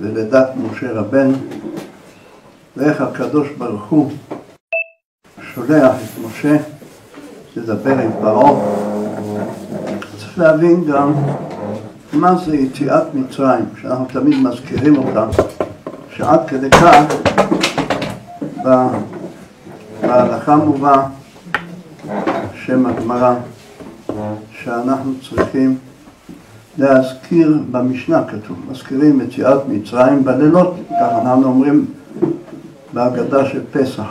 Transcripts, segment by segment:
ולדת משה רבנו, ואיך הקדוש ברוך הוא שולח את משה לדבר עם פרעה. צריך להבין גם מה זה יציאת מצרים, שאנחנו תמיד מזכירים אותה, שעד כדי כך בהלכה מובא שם הגמרא שאנחנו צריכים להזכיר במשנה כתוב, מזכירים יציאת מצרים בלילות, ככה אנחנו אומרים בהגדה של פסח.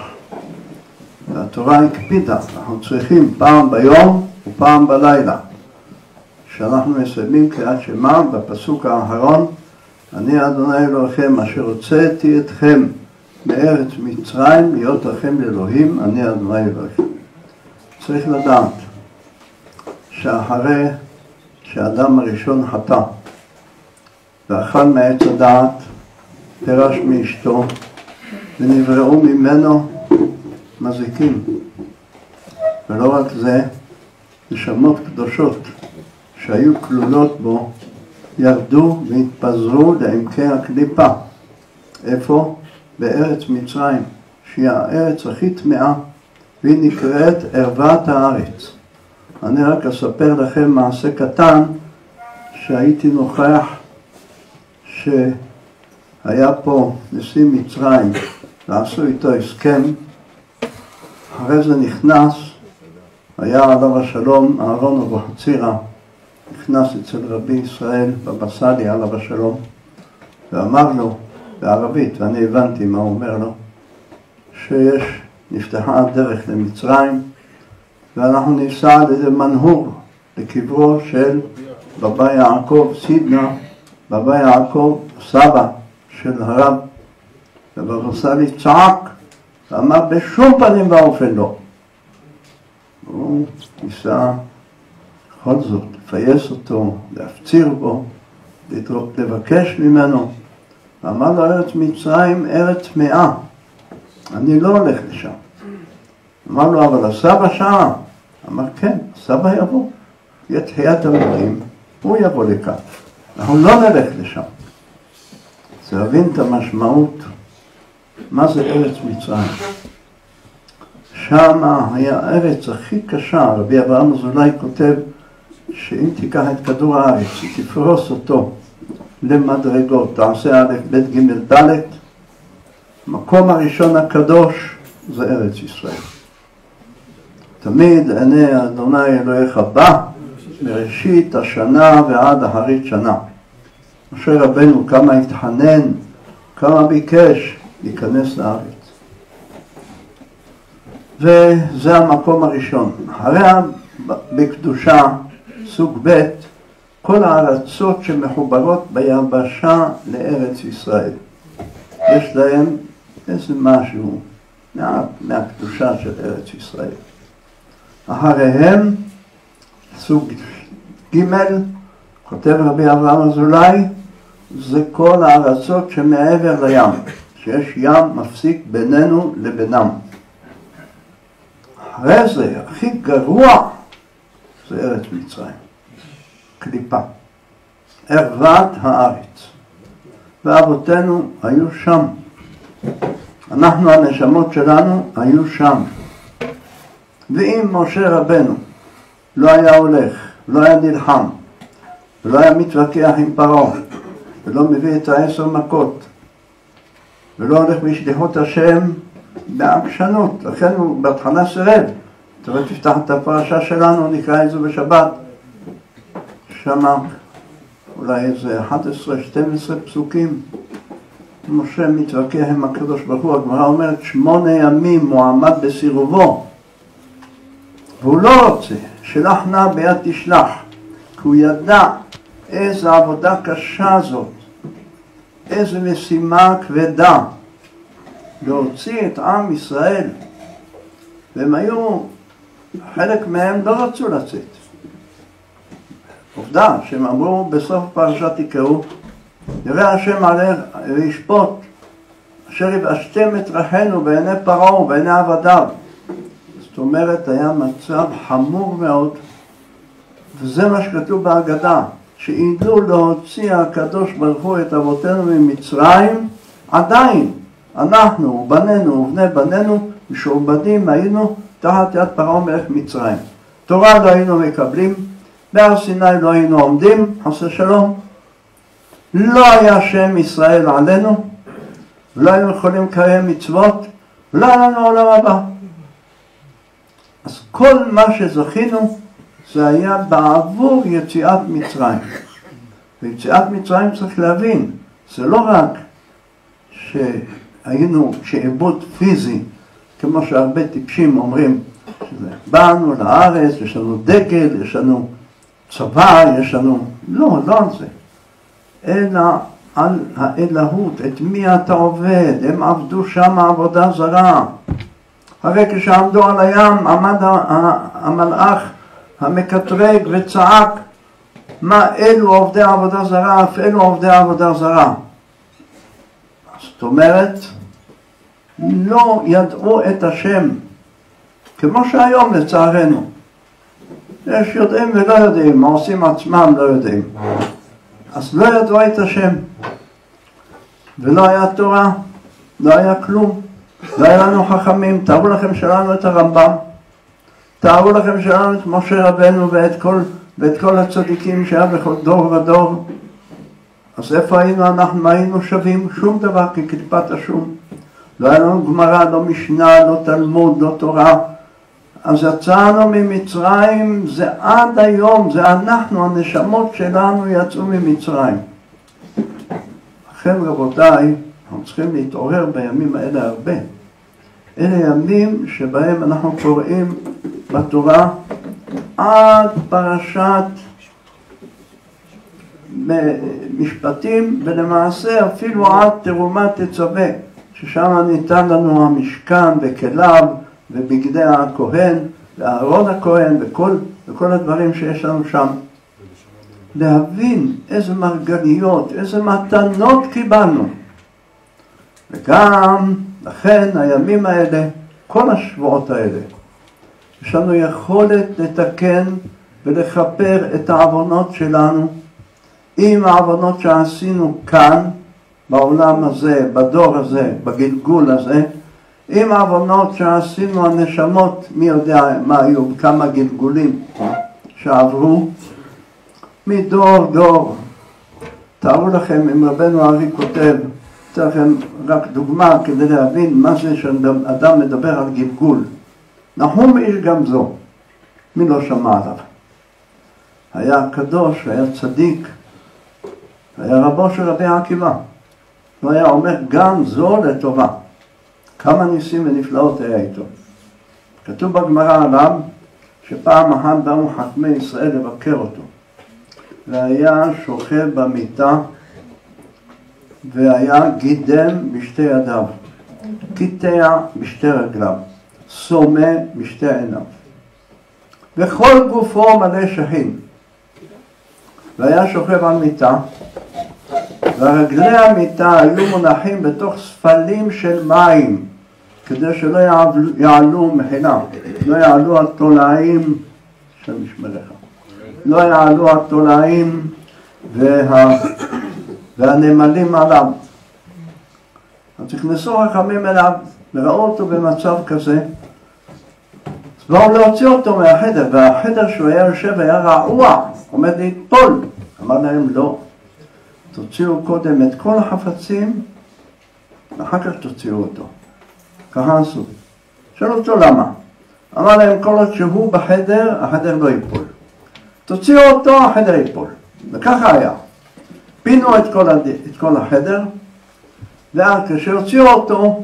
והתורה הקפידה, אנחנו צריכים פעם ביום ופעם בלילה. כשאנחנו מסיימים קריאת שמע בפסוק האחרון, אני אדוני אלוהיכם אשר הוצאתי אתכם מארץ מצרים להיות לכם לאלוהים, אני אדוני אלוהיכם. צריך לדעת שאחרי שהאדם הראשון חטא ואכל מעץ הדעת, פרש מאשתו ונבראו ממנו מזיקים. ולא רק זה, נשמות קדושות שהיו כלולות בו ירדו והתפזרו לעמקי הקליפה. איפה? בארץ מצרים, שהיא הארץ הכי טמאה, והיא נקראת ערוות הארץ. אני רק אספר לכם מעשה קטן שהייתי נוכח שהיה פה נשיא מצרים ועשו איתו הסכם, אחרי זה נכנס, היה עליו השלום אהרון אבוחצירא, נכנס אצל רבי ישראל בבא סאלי עליו השלום ואמר לו בערבית, ואני הבנתי מה הוא אומר לו, שיש, נפתחה הדרך למצרים ואנחנו ניסע על איזה מנהור לקברו של בבא יעקב סידנה, בבא יעקב סבא של הרב, ובבא סאלי צעק ואמר בשום פנים ואופן לא. הוא ניסה בכל זאת לפייס אותו, להפציר בו, לבקש ממנו. ואמר לו ארץ מצרים ארץ טמאה, אני לא הולך לשם. אמר לו, אבל הסבא שם. אמר, כן, הסבא יבוא. יהיה תחיית המתים, הוא יבוא לכאן. אנחנו לא נלך לשם. אז להבין את המשמעות, מה זה ארץ מצרים. שמה היה הארץ הכי קשה, רבי אברהם אזולאי כותב שאם תיקח את כדור הארץ ותפרוס אותו למדרגות, תעשה א', ב', ג', ד', המקום הראשון הקדוש זה ארץ ישראל. תמיד עיני אדוני אלוהיך בא מראשית השנה ועד אחרית שנה. משה רבנו כמה התחנן, כמה ביקש להיכנס לארץ. וזה המקום הראשון. אחריה בקדושה סוג ב' כל הארצות שמחוברות ביבשה לארץ ישראל. יש להם איזה משהו מעט מהקדושה של ארץ ישראל. אחריהם, סוג ג', כותב רבי אברהם אזולאי, זה כל הארצות שמעבר לים, שיש ים מפסיק בינינו לבינם. אחרי זה, הכי גרוע, זה ארץ מצרים. קליפה. ערוות הארץ. ואבותינו היו שם. אנחנו, הנשמות שלנו, היו שם. ואם משה רבנו לא היה הולך, לא היה נלחם, ולא היה מתווכח עם פרעה, ולא מביא את העשר מכות, ולא הולך בשליחות השם בעקשנות, לכן הוא בהתחלה סירב. אתה רואה, תפתח את הפרשה שלנו, נקרא את זה בשבת. שמה אולי איזה 11-12 פסוקים. משה מתווכח עם הקדוש ברוך הוא, הגמרא אומרת שמונה ימים מועמד בסירובו והוא לא רוצה, שלח נא ביד תשלח, כי הוא ידע איזה עבודה קשה זאת, איזה משימה כבדה להוציא את עם ישראל והם היו, חלק מהם לא רצו לצאת עובדה שהם אמרו בסוף פרשת תקראו, יראה השם עליך וישפוט, אשר יבשתם את רחנו בעיני פרעה ובעיני עבדיו. אומרת, היה מצב חמור מאוד, וזה מה שכתוב בהגדה, שידעו להוציא הקדוש ברוך הוא את אבותינו ממצרים, עדיין אנחנו, בנינו ובני בנינו, משועבדים היינו תחת יד פרעה מלך מצרים. תורה לא היינו מקבלים, בהר סיני לא היינו עומדים, חסר שלום. לא היה שם ישראל עלינו, לא היינו יכולים לקיים מצוות, לא היה לנו עולם הבא. כל מה שזכינו זה היה בעבור יציאת מצרים. ויציאת מצרים צריך להבין, זה לא רק שהיינו שעבוד פיזי, כמו שהרבה טיפשים אומרים, באנו לארץ, יש לנו דגל, יש לנו צבא, יש לנו... לא, לא על זה. אלא על האלהות, את מי אתה עובד, הם עבדו שם עבודה זרה. הרי כשעמדו על הים עמד המלאך המקטרג וצעק מה אלו עובדי עבודה זרה, אף אלו עובדי עבודה זרה. זאת אומרת, לא ידעו את השם, כמו שהיום לצערנו. יש יודעים ולא יודעים, עושים עצמם לא יודעים. אז לא ידעו את השם, ולא היה תורה, לא היה כלום, לא היה לנו חכמים. תארו לכם שלנו את הרמב"ם, תארו לכם שלנו את משה רבנו ואת כל, ואת כל הצדיקים שהיה בכל דור ודור. אז איפה היינו אנחנו? היינו שווים? שום דבר כקליפת השום. לא היה לנו גמרא, לא משנה, לא תלמוד, לא תורה. אז יצאנו ממצרים, זה עד היום, זה אנחנו, הנשמות שלנו יצאו ממצרים. לכן רבותיי, אנחנו צריכים להתעורר בימים האלה הרבה. אלה ימים שבהם אנחנו קוראים בתורה עד פרשת משפטים, ולמעשה אפילו עד תרומת תצווה, ששם ניתן לנו המשכן וכליו ובגדי הכהן ואהרון הכהן וכל, וכל הדברים שיש לנו שם. להבין איזה מרגליות, איזה מתנות קיבלנו. וגם, לכן הימים האלה, כל השבועות האלה, יש לנו יכולת לתקן ולכפר את העוונות שלנו עם העוונות שעשינו כאן, בעולם הזה, בדור הזה, בגלגול הזה, עם העוונות שעשינו הנשמות, מי יודע מה היו, כמה גלגולים שעברו, מדור דור. תארו לכם אם רבנו ארי כותב, אתן לכם רק דוגמה כדי להבין מה זה שאדם מדבר על גלגול. נחום איש גם זו, מי לא שמע עליו? היה קדוש, היה צדיק, היה רבו של רבי עקיבא. הוא היה אומר גם זו לטובה. כמה ניסים ונפלאות היה איתו. כתוב בגמרא עליו שפעם אחת באו חכמי ישראל לבקר אותו והיה שוכב במיטה והיה גידם בשתי ידיו, קיטע בשתי רגליו, סומה בשתי עיניו. וכל גופו מלא שחין. והיה שוכב על מיטה ורגלי המיטה היו מונחים בתוך ספלים של מים כדי שלא יעלו, מחילה, לא יעלו התולעים של משמריך, לא יעלו התולעים וה, והנמלים עליו. אז נכנסו חכמים אליו וראו אותו במצב כזה, אז באו להוציא אותו מהחדר, והחדר שהוא היה יושב היה רעוע, עומד ליפול. אמר להם לא, תוציאו קודם את כל החפצים ואחר כך תוציאו אותו. ככה עשו. שאלו אותו למה. אמר להם כל עוד שהוא בחדר, החדר לא ייפול. תוציאו אותו, החדר ייפול. וככה היה. פינו את כל, הד... את כל החדר, ואז כשהוציאו אותו,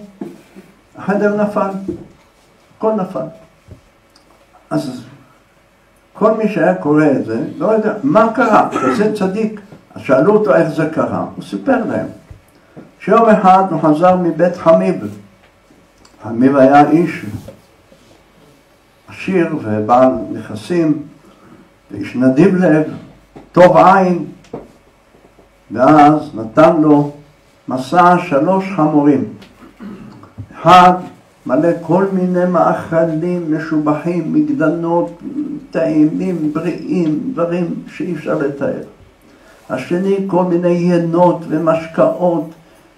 החדר נפל. הכל נפל. אז כל מי שהיה קורא את זה, לא יודע, מה קרה? כזה צדיק. אז שאלו אותו איך זה קרה, הוא סיפר להם שיום אחד הוא חזר מבית חמיב. חמיב היה איש עשיר ובעל נכסים, ואיש נדיב לב, טוב עין, ואז נתן לו מסע שלוש חמורים. אחד מלא כל מיני מאכלים משובחים, מגדנות, טעימים, בריאים, דברים שאי אפשר לתאר. השני כל מיני ינות ומשקאות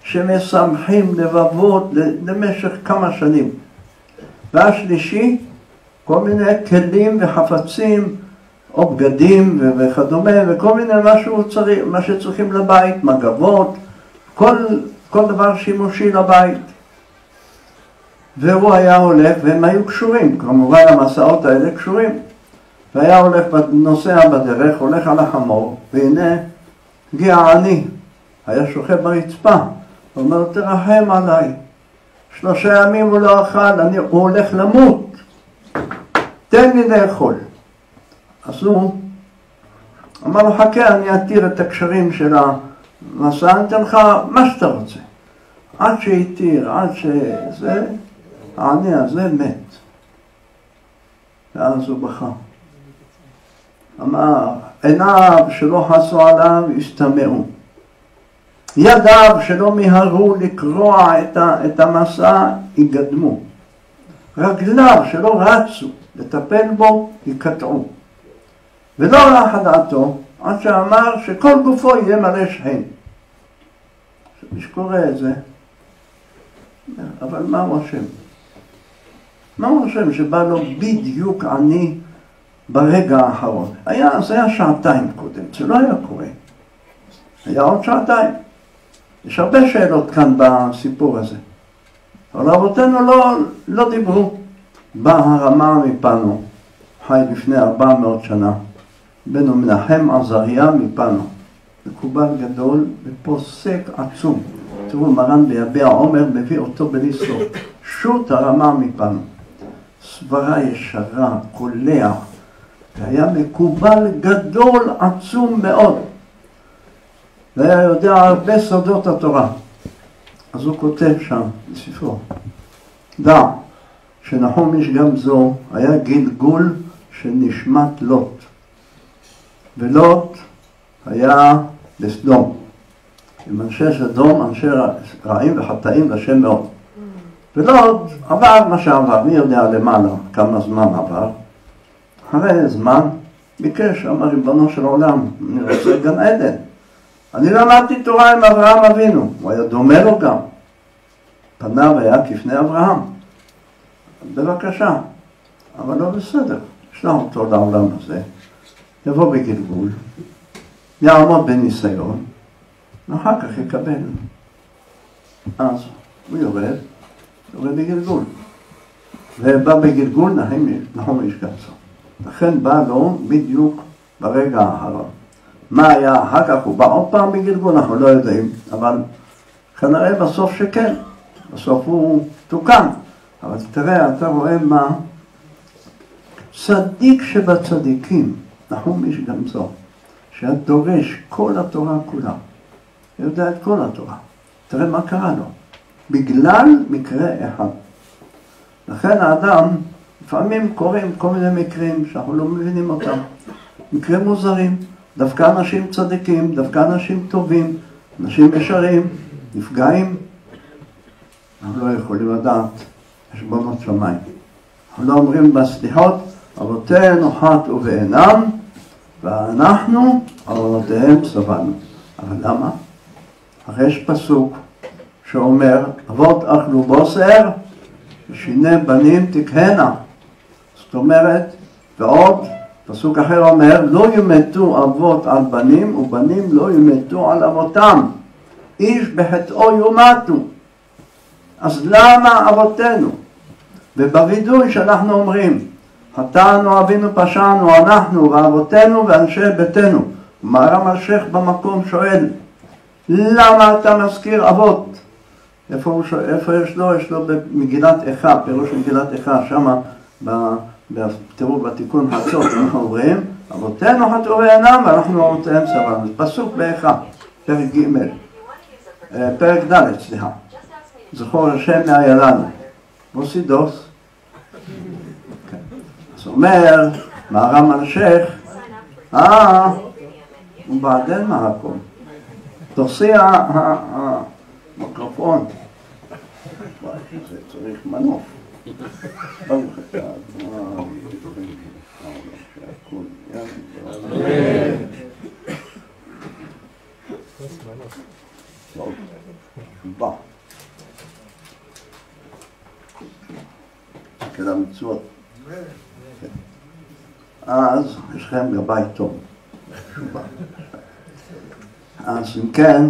שמשמחים לבבות למשך כמה שנים. והשלישי, כל מיני כלים וחפצים או בגדים וכדומה, וכל מיני מה, צריך, מה שצריכים לבית, מגבות, כל, כל דבר שימושי לבית. והוא היה הולך, והם היו קשורים, כמובן המסעות האלה קשורים. והיה הולך, נוסע בדרך, הולך על החמור, והנה הגיע עני, היה שוכב ברצפה, הוא אומר, תרחם עליי, שלושה ימים הוא לא אכל, אני, הוא הולך למות, תן לי לאכול. אז הוא אמר לו, חכה, אני אתיר את הקשרים של המסע, אני אתן לך מה שאתה רוצה. עד שהתיר, עד שזה, העני הזה מת. ואז הוא בכה. אמר, עיניו שלא חסו עליו הסתמאו. ידיו שלא מיהרו לקרוע את, את המסע יגדמו. רגליו שלא רצו לטפל בו יקטעו. ולא ראה דעתו עד שאמר שכל גופו יהיה מלא שחין. מי שקורא את זה, אבל מה הוא אשם? מה הוא אשם שבא לו בדיוק עני ברגע האחרון? היה, זה היה שעתיים קודם, זה לא היה קורה. היה עוד שעתיים. יש הרבה שאלות כאן בסיפור הזה. אבל רבותינו לא, לא דיברו. בא הרמה מפנו, חי לפני ארבע מאות שנה. בנו מנחם עזריה מפנו. מקובל גדול ופוסק עצום. תראו, מרן ביביע עומר מביא אותו בלי סוף. שו"ת הרמה מפנו. סברה ישרה, קולע, והיה מקובל גדול עצום מאוד. והיה יודע הרבה סודות התורה. אז הוא כותב שם בספרו, דע שנחום איש גם זו היה גלגול של נשמת לוט. ולוט היה בסדום. עם אנשי סדום, אנשי רעים וחטאים לשם מאוד. ולוט עבר מה שעבר, מי יודע למעלה כמה זמן עבר. אחרי זמן ביקש, אמר ריבונו של עולם, אני רוצה גן עדן. אני למדתי תורה עם אברהם אבינו, הוא היה דומה לו גם. פניו היה כפני אברהם. בבקשה, אבל לא בסדר, שלח אותו לעולם הזה. יבוא בגלגול, יעמוד בניסיון, ואחר כך יקבל. אז הוא יורד, יורד בגלגול. ובא בגלגול נחום איש גצו. לכן בא לו בדיוק ברגע האחרון. מה היה אחר כך, הוא בא עוד פעם בגלגול, אנחנו לא יודעים, אבל כנראה בסוף שכן, בסוף הוא תוקן. אבל תראה, אתה רואה מה? צדיק שבצדיקים, נחום איש גנצו, שהיה דורש כל התורה כולה, יודע את כל התורה. תראה מה קרה לו, בגלל מקרה אחד. לכן האדם, לפעמים קורים כל מיני מקרים שאנחנו לא מבינים אותם, מקרים מוזרים, דווקא אנשים צדיקים, דווקא אנשים טובים, אנשים ישרים, נפגעים, אנחנו לא יכולים לדעת חשבונות שמיים. אנחנו לא אומרים בסליחות, אבותינו חטאו ואינם, ואנחנו אבותיהם סבלנו. אבל למה? הרי יש פסוק שאומר, אבות אכלו בוסר, ושיני בנים תקהנה. זאת אומרת, ועוד פסוק אחר אומר, לא ימתו אבות על בנים, ובנים לא ימתו על אבותם. איש בחטאו יומתו. אז למה אבותינו? ובווידוי שאנחנו אומרים, חטאנו, אבינו, פשענו, אנחנו ואבותינו ואנשי ביתנו. מהר"ם השייח במקום שואל, למה אתה מזכיר אבות? איפה, הוא איפה יש לו? יש לו במגילת איכה, פירוש מגילת איכה, שמה, תראו בתיקון חצות, אנחנו אומרים, אבותינו חטאו ואינם ואנחנו אבותיהם סבלנו. פסוק באיכה, פרק ג', אה, פרק ד', סליחה. זכור השם מאיילנו. מוסידוס. אומר, מהר"ם אלשיך, אה, ובעדין מהקום. תעשי המיקרופון. זה צריך מנוף. בא. של המצוות. אז יש לכם גבאי טוב. אז אם כן,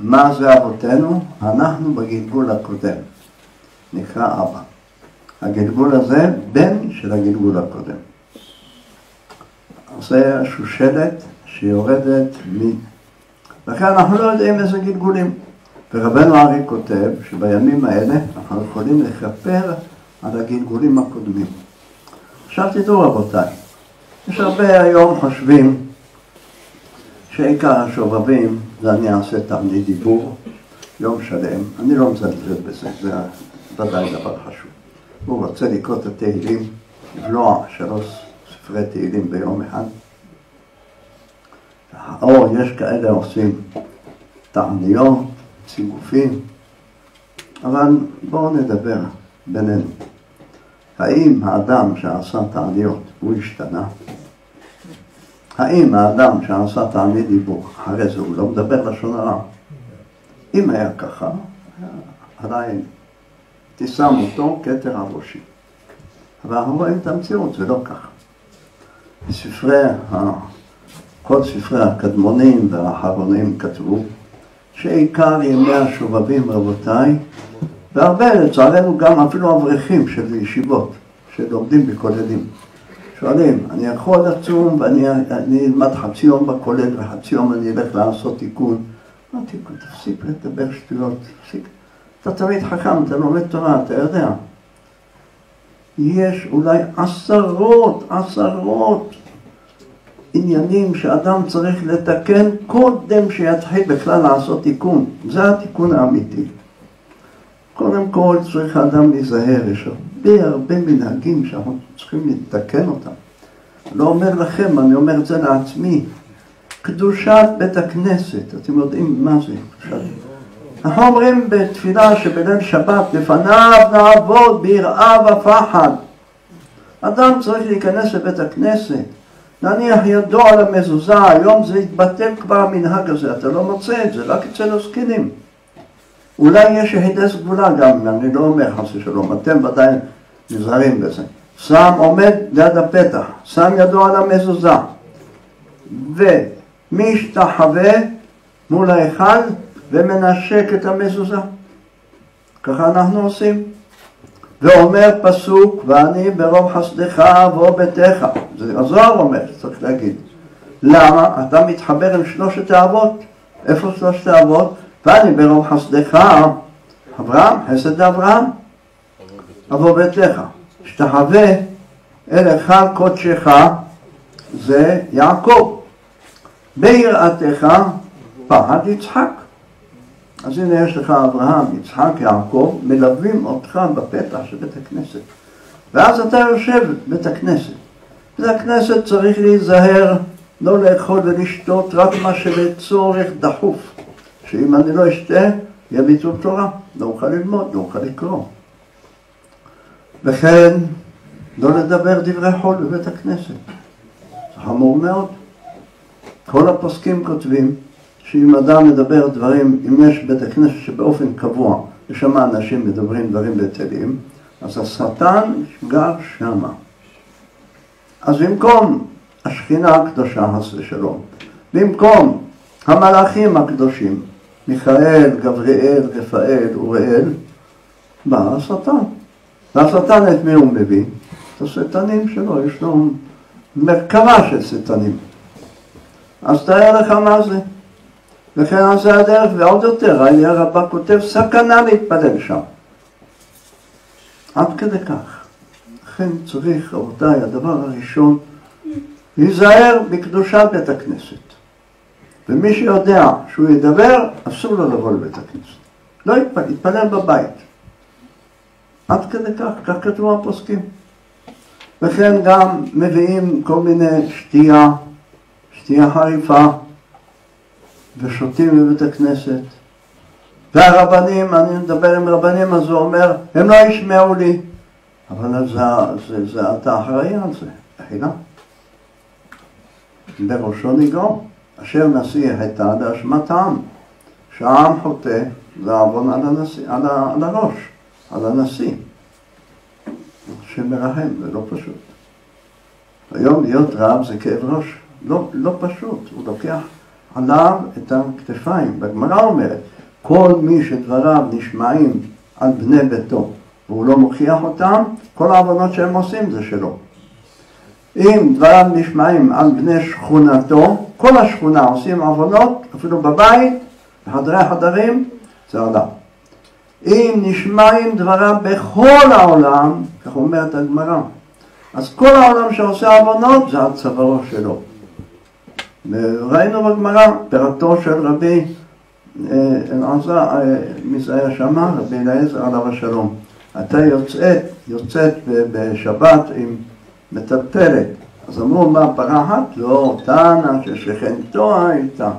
מה זה אבותינו? אנחנו בגלגול הקודם, נקרא אבא. הגלגול הזה בן של הגלגול הקודם. זה השושלת שיורדת מ... לכן אנחנו לא יודעים איזה גלגולים. ורבנו ארי כותב שבימים האלה אנחנו יכולים לכפר על הגלגולים הקודמים. עכשיו תדעו רבותיי, יש הרבה היום חושבים שעיקר השובבים זה אני אעשה תענית דיבור יום שלם, אני לא מזלזל בזה, זה ודאי דבר חשוב. הוא רוצה לקרוא את התהילים, לבלוע שלוש ספרי תהילים ביום אחד. או יש כאלה עושים תעניות, סיגופים, אבל בואו נדבר בינינו. האם האדם שעשה תעניות הוא השתנה? האם האדם שעשה תענית דיבור, אחרי זה הוא לא מדבר לשון הרע? אם היה ככה, עדיין תשם אותו כתר על ראשי. אבל אנחנו רואים את המציאות, זה לא ככה. בספרי, כל ספרי הקדמונים והאחרונים כתבו שעיקר ימי השובבים, רבותיי, והרבה, לצערנו, גם אפילו אברכים של ישיבות, שלומדים בכוללים. שואלים, אני יכול לצום ואני אלמד חצי יום בכולל וחצי יום אני אלך לעשות תיקון. תיקון? תפסיק לדבר שטויות, תפסיק. אתה תמיד חכם, אתה לומד תורה, אתה יודע. יש אולי עשרות, עשרות עניינים שאדם צריך לתקן קודם שיתחיל בכלל לעשות תיקון. זה התיקון האמיתי. קודם כל צריך האדם להיזהר, יש הרבה הרבה מנהגים שאנחנו צריכים לתקן אותם. לא אומר לכם, אני אומר את זה לעצמי. קדושת בית הכנסת, אתם יודעים מה זה קדושת? אנחנו אומרים בתפילה שבליל שבת, לפניו נעבוד ביראה ופחד. אדם צריך להיכנס לבית הכנסת, נניח ידו על המזוזה, היום זה התבטל כבר המנהג הזה, אתה לא מוצא את זה, רק אצל הזקנים. אולי יש יחידי סגולה גם, אני לא אומר חס ושלום, אתם ודאי נזהרים בזה. שם עומד ליד הפתח, שם ידו על המזוזה, ומשתחווה מול ההיכל ומנשק את המזוזה. ככה אנחנו עושים. ואומר פסוק, ואני ברוב חסדך אבוא ביתך. זה הזוהר אומר, צריך להגיד. למה? אתה מתחבר עם שלושת האבות. איפה שלושת האבות? ואני ברוב חסדך, אברהם, חסד אברהם, אבוא ביתך. שתחווה אל היכל קודשך, זה יעקב. ביראתך, פחד יצחק. אז הנה יש לך אברהם, יצחק, יעקב, מלווים אותך בפתח של בית הכנסת. ואז אתה יושב בבית הכנסת. בית הכנסת צריך להיזהר לא לאכול ולשתות רק מה שלצורך דחוף. שאם אני לא אשתה, יהיה ביטול תורה. לא אוכל ללמוד, לא אוכל לקרוא. וכן, לא לדבר דברי חול בבית הכנסת. זה חמור מאוד. כל הפוסקים כותבים שאם אדם מדבר דברים, אם יש בית הכנסת שבאופן קבוע יש שם אנשים מדברים דברים בטלים, אז השטן גר שמה. אז במקום השכינה הקדושה, חס ושלום, במקום המלאכים הקדושים, מיכאל, גבריאל, רפאל, אוראל, בא השטן. והשטן את מי הוא מביא? את השטנים שלו, יש לו מרכבה של שטנים. אז תאר לך מה זה. וכן על זה הדרך, ועוד יותר, העלייה רבה כותב, סכנה להתפלל שם. עד כדי כך. לכן צריך, רבותיי, הדבר הראשון, להיזהר בקדושת בית הכנסת. ומי שיודע שהוא ידבר, אסור לו לבוא לבית הכנסת. לא יתפלל, יתפלל בבית. עד כדי כך, כך כתבו הפוסקים. וכן גם מביאים כל מיני שתייה, שתייה חריפה, ושותים בבית הכנסת. והרבנים, אני מדבר עם רבנים, אז הוא אומר, הם לא ישמעו לי. אבל זה, זה, זה, אתה אחראי על זה, אכילה. בראשו ניגום. אשר נשיא הייתה באשמתם, שהעם חוטא לעוון על, על, על הראש, על הנשיא, שמרהם, זה לא פשוט. היום להיות רב זה כאב ראש, לא, לא פשוט, הוא לוקח עליו את הכתפיים. והגמרא אומרת, כל מי שדבריו נשמעים על בני ביתו והוא לא מוכיח אותם, כל העוונות שהם עושים זה שלו. אם דבריו נשמעים על בני שכונתו, כל השכונה עושים עוונות, אפילו בבית, בחדרי החדרים, זה עליו. אם נשמעים דבריו בכל העולם, כך אומרת הגמרא, אז כל העולם שעושה עוונות זה על צווארו שלו. וראינו בגמרא, פירתו של רבי אה, אלעזר, אה, מי זה היה שמה? רבי אליעזר עליו השלום. אתה יוצאת, יוצאת בשבת עם מטלטלת. אז אמרו, מה, פרחת? לא, תנא ששכנתו הייתה.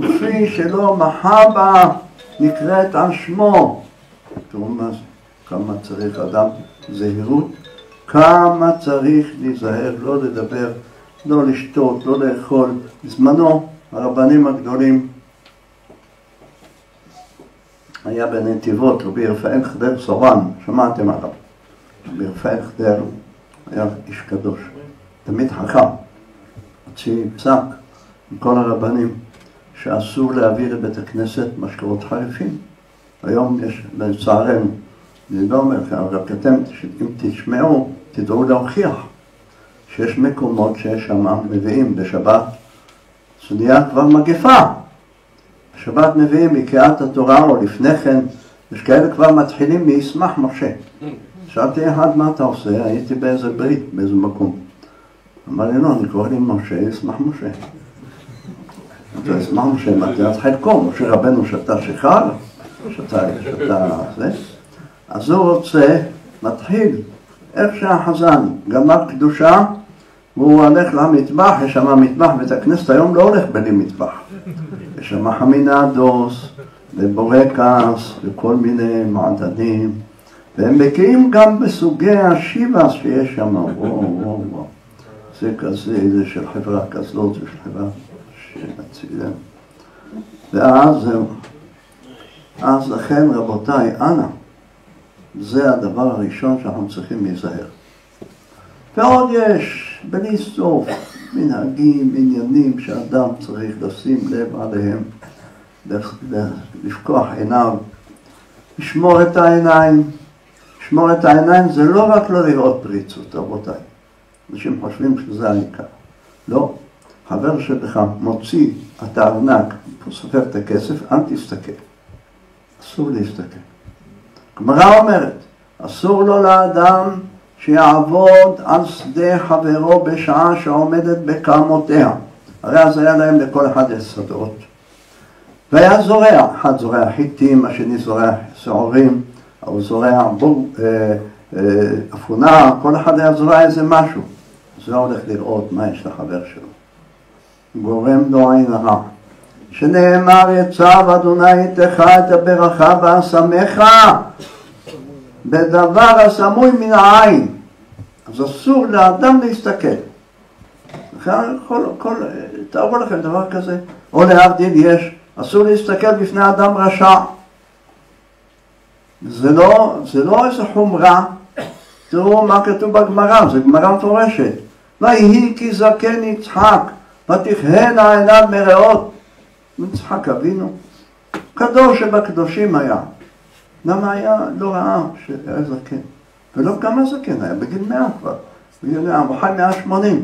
וכפי שלא מחבה נקראת על שמו. תראו מה זה, כמה צריך אדם זהירות, כמה צריך להיזהר, לא לדבר, לא לשתות, לא לאכול. בזמנו הרבנים הגדולים היה בנתיבות רבי רפאל חדר סורן, שמעתם עליו. רבי רפאל חדר היה איש קדוש, תמיד חכם. הוציא פסק עם כל הרבנים שאסור להביא לבית הכנסת משקאות חריפים. היום יש, לצערנו, אני לא אומר לכם, רק אתם, אם תשמעו, תדעו להוכיח שיש מקומות שיש שם מביאים בשבת, זה נהיה כבר מגפה. בשבת מביאים מקריאת התורה או לפני כן, יש כאלה כבר מתחילים מישמח משה. שאלתי אחד מה אתה עושה, הייתי באיזה ברית, באיזה מקום. אמר לי, לא, אני קורא לי משה, ישמח משה. אמרתי, ישמח משה, זה חלקו, משה רבנו שתה שיכר, שתה, שתה זה. אז הוא רוצה, מתחיל, איך שהחזן גמר קדושה, והוא הולך למטבח, יש שם מטבח, בית הכנסת היום לא הולך בלי מטבח. יש שם חמינדוס ובורקס וכל מיני מעדנים, והם בקיאים גם בסוגי השיבה שיש שם. זה כזה, זה של חברה כזאת, זה של חברה שנצילה. ואז. אז לכן רבותיי, אנא, זה הדבר הראשון שאנחנו צריכים להיזהר. ועוד יש, בלי סוף, מנהגים, עניינים שאדם צריך לשים לב עליהם, לפקוח עיניו, לשמור את העיניים. לשמור את העיניים זה לא רק לא לראות פריצות, רבותיי. אנשים חושבים שזה העיקר. לא. חבר שלך מוציא את הארנק, סופר את הכסף, אל תסתכל. אסור להסתכל. גמרא אומרת, אסור לו לאדם שיעבוד על שדה חברו בשעה שעומדת בקרמותיה. הרי אז היה להם לכל אחד יש שדות. והיה זורע, אחד זורע חיטים, השני זורע שעורים, הוא זורע בור, אה, אה, אפונה, כל אחד היה זורע איזה משהו. אז הוא הולך לראות מה יש לחבר שלו. גורם לו עין הרע. שנאמר יצב אדוני איתך את הברכה ואשמך בדבר הסמוי מן העין. אז אסור לאדם להסתכל. כל, כל, תארו לכם דבר כזה, או להבדיל יש, אסור להסתכל בפני אדם רשע. זה לא, זה לא איזה חומרה, תראו מה כתוב בגמרא, זה גמרא מפורשת. ויהי כי זקן יצחק, ותכהנה עיניו מרעות. יצחק אבינו, קדוש שבקדושים היה. למה היה לא ראה שהיה זקן? ולא כמה זקן היה, בגיל מאה כבר. בגיל מאה, הוא חי מאה שמונים.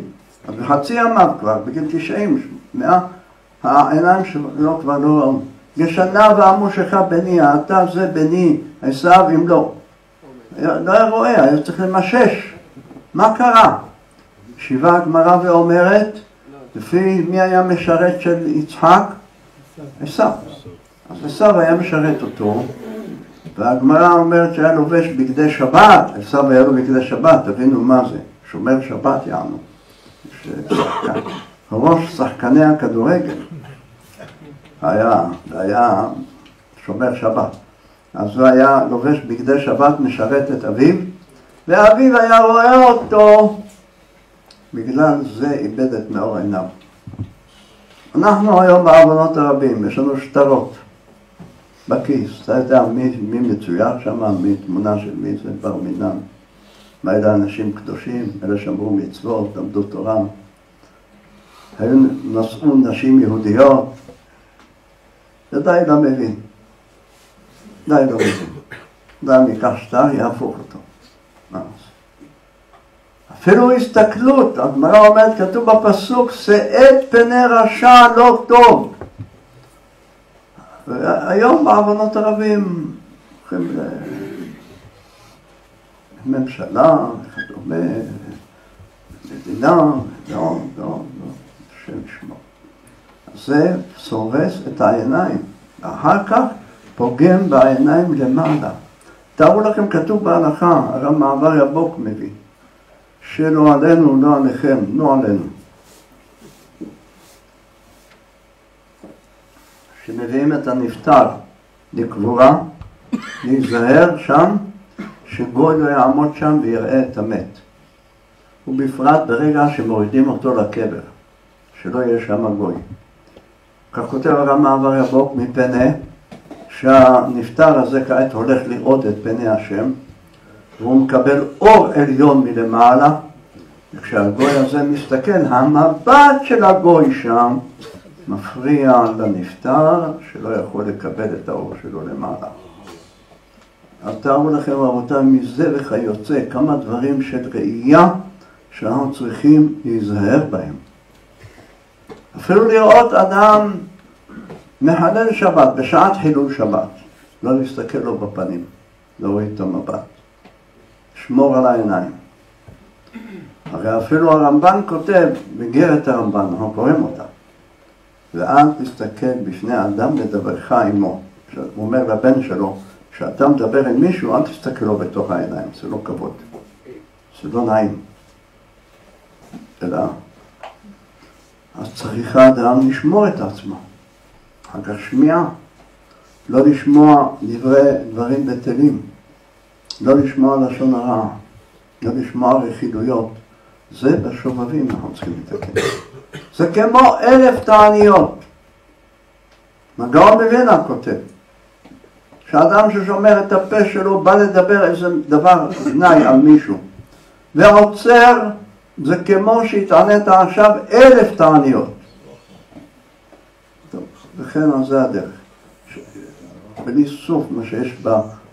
אז בחצי ימיו כבר, בגיל תשעים, מאה, העיניים שלו כבר לא ראו. ישנה ואמושך בני, אתה זה בני, עשיו אם לא. לא היה רואה, היה צריך למשש. מה קרה? שיבה הגמרא ואומרת, לפי מי היה משרת של יצחק? עשיו. אז עשיו היה משרת אותו, והגמרא אומרת שהיה לובש בגדי שבת, עשיו היה לו בגדי שבת, תבינו מה זה, שומר שבת יענו. ראש שחקני הכדורגל היה, היה שומר שבת. אז הוא היה לובש בגדי שבת, משרת את אביו, ואביו היה רואה אותו, בגלל זה איבד את מאור עיניו. אנחנו היום בעוונות הרבים, יש לנו שטרות בכיס, אתה יודע מי, מי מצויר שם, מי תמונה של מי זה? בר מינן, מה אלה אנשים קדושים, אלה שמרו מצוות, למדו תורה, היו נשאו נשים יהודיות, זה די לא מבין, די לא מבין, די ייקח שטר, יהפוך אותו, מה אפילו הסתכלות, הגמרא אומרת, כתוב בפסוק, שאת פני רשע לא טוב. היום בעוונות הרבים הולכים לממשלה וכדומה, מדינה, לא, לא, לא, השם ישמור. זה שורס את העיניים, ואחר כך פוגם בעיניים למעלה. תארו לכם, כתוב בהלכה, הרב מעבר יבוק מביא. שלא עלינו, לא עליכם, לא עלינו. כשמביאים את הנפטר לקבורה, להיזהר שם, שגוי לא יעמוד שם ויראה את המת. ובפרט ברגע שמורידים אותו לקבר, שלא יהיה שם גוי. כך כותב הרב מעבר יבוק מפנה, שהנפטר הזה כעת הולך לראות את פני השם, והוא מקבל אור עליון מלמעלה, וכשהגוי הזה מסתכל, המבט של הגוי שם מפריע לנפטר שלא יכול לקבל את האור שלו למעלה. אז תארו לכם רבותיי, מזה וכיוצא כמה דברים של ראייה שאנחנו צריכים להיזהר בהם. אפילו לראות אדם מחלל שבת, בשעת חילול שבת, לא להסתכל לו בפנים, להוריד את המבט. שמור על העיניים. הרי אפילו הרמב"ן כותב, בגרת הרמב"ן, אנחנו קוראים אותה, ואל תסתכל בפני אדם לדברך עמו. הוא אומר לבן שלו, כשאתה מדבר עם מישהו, אל תסתכל לו בתוך העיניים, זה לא כבוד, זה לא נעים. אלא, אז צריך האדם לשמור את עצמו. שמיעה, לא לשמוע דברי דברים בטלים. לא לשמוע לשון הרע, לא לשמוע רכילויות. זה בשובבים אנחנו צריכים לתקן. זה כמו אלף תעניות. מגאון מווינה כותב, שאדם ששומר את הפה שלו בא לדבר איזה דבר גנאי על מישהו ועוצר, זה כמו שהתענית עכשיו אלף תעניות. טוב, וכן על זה הדרך. בלי סוף מה שיש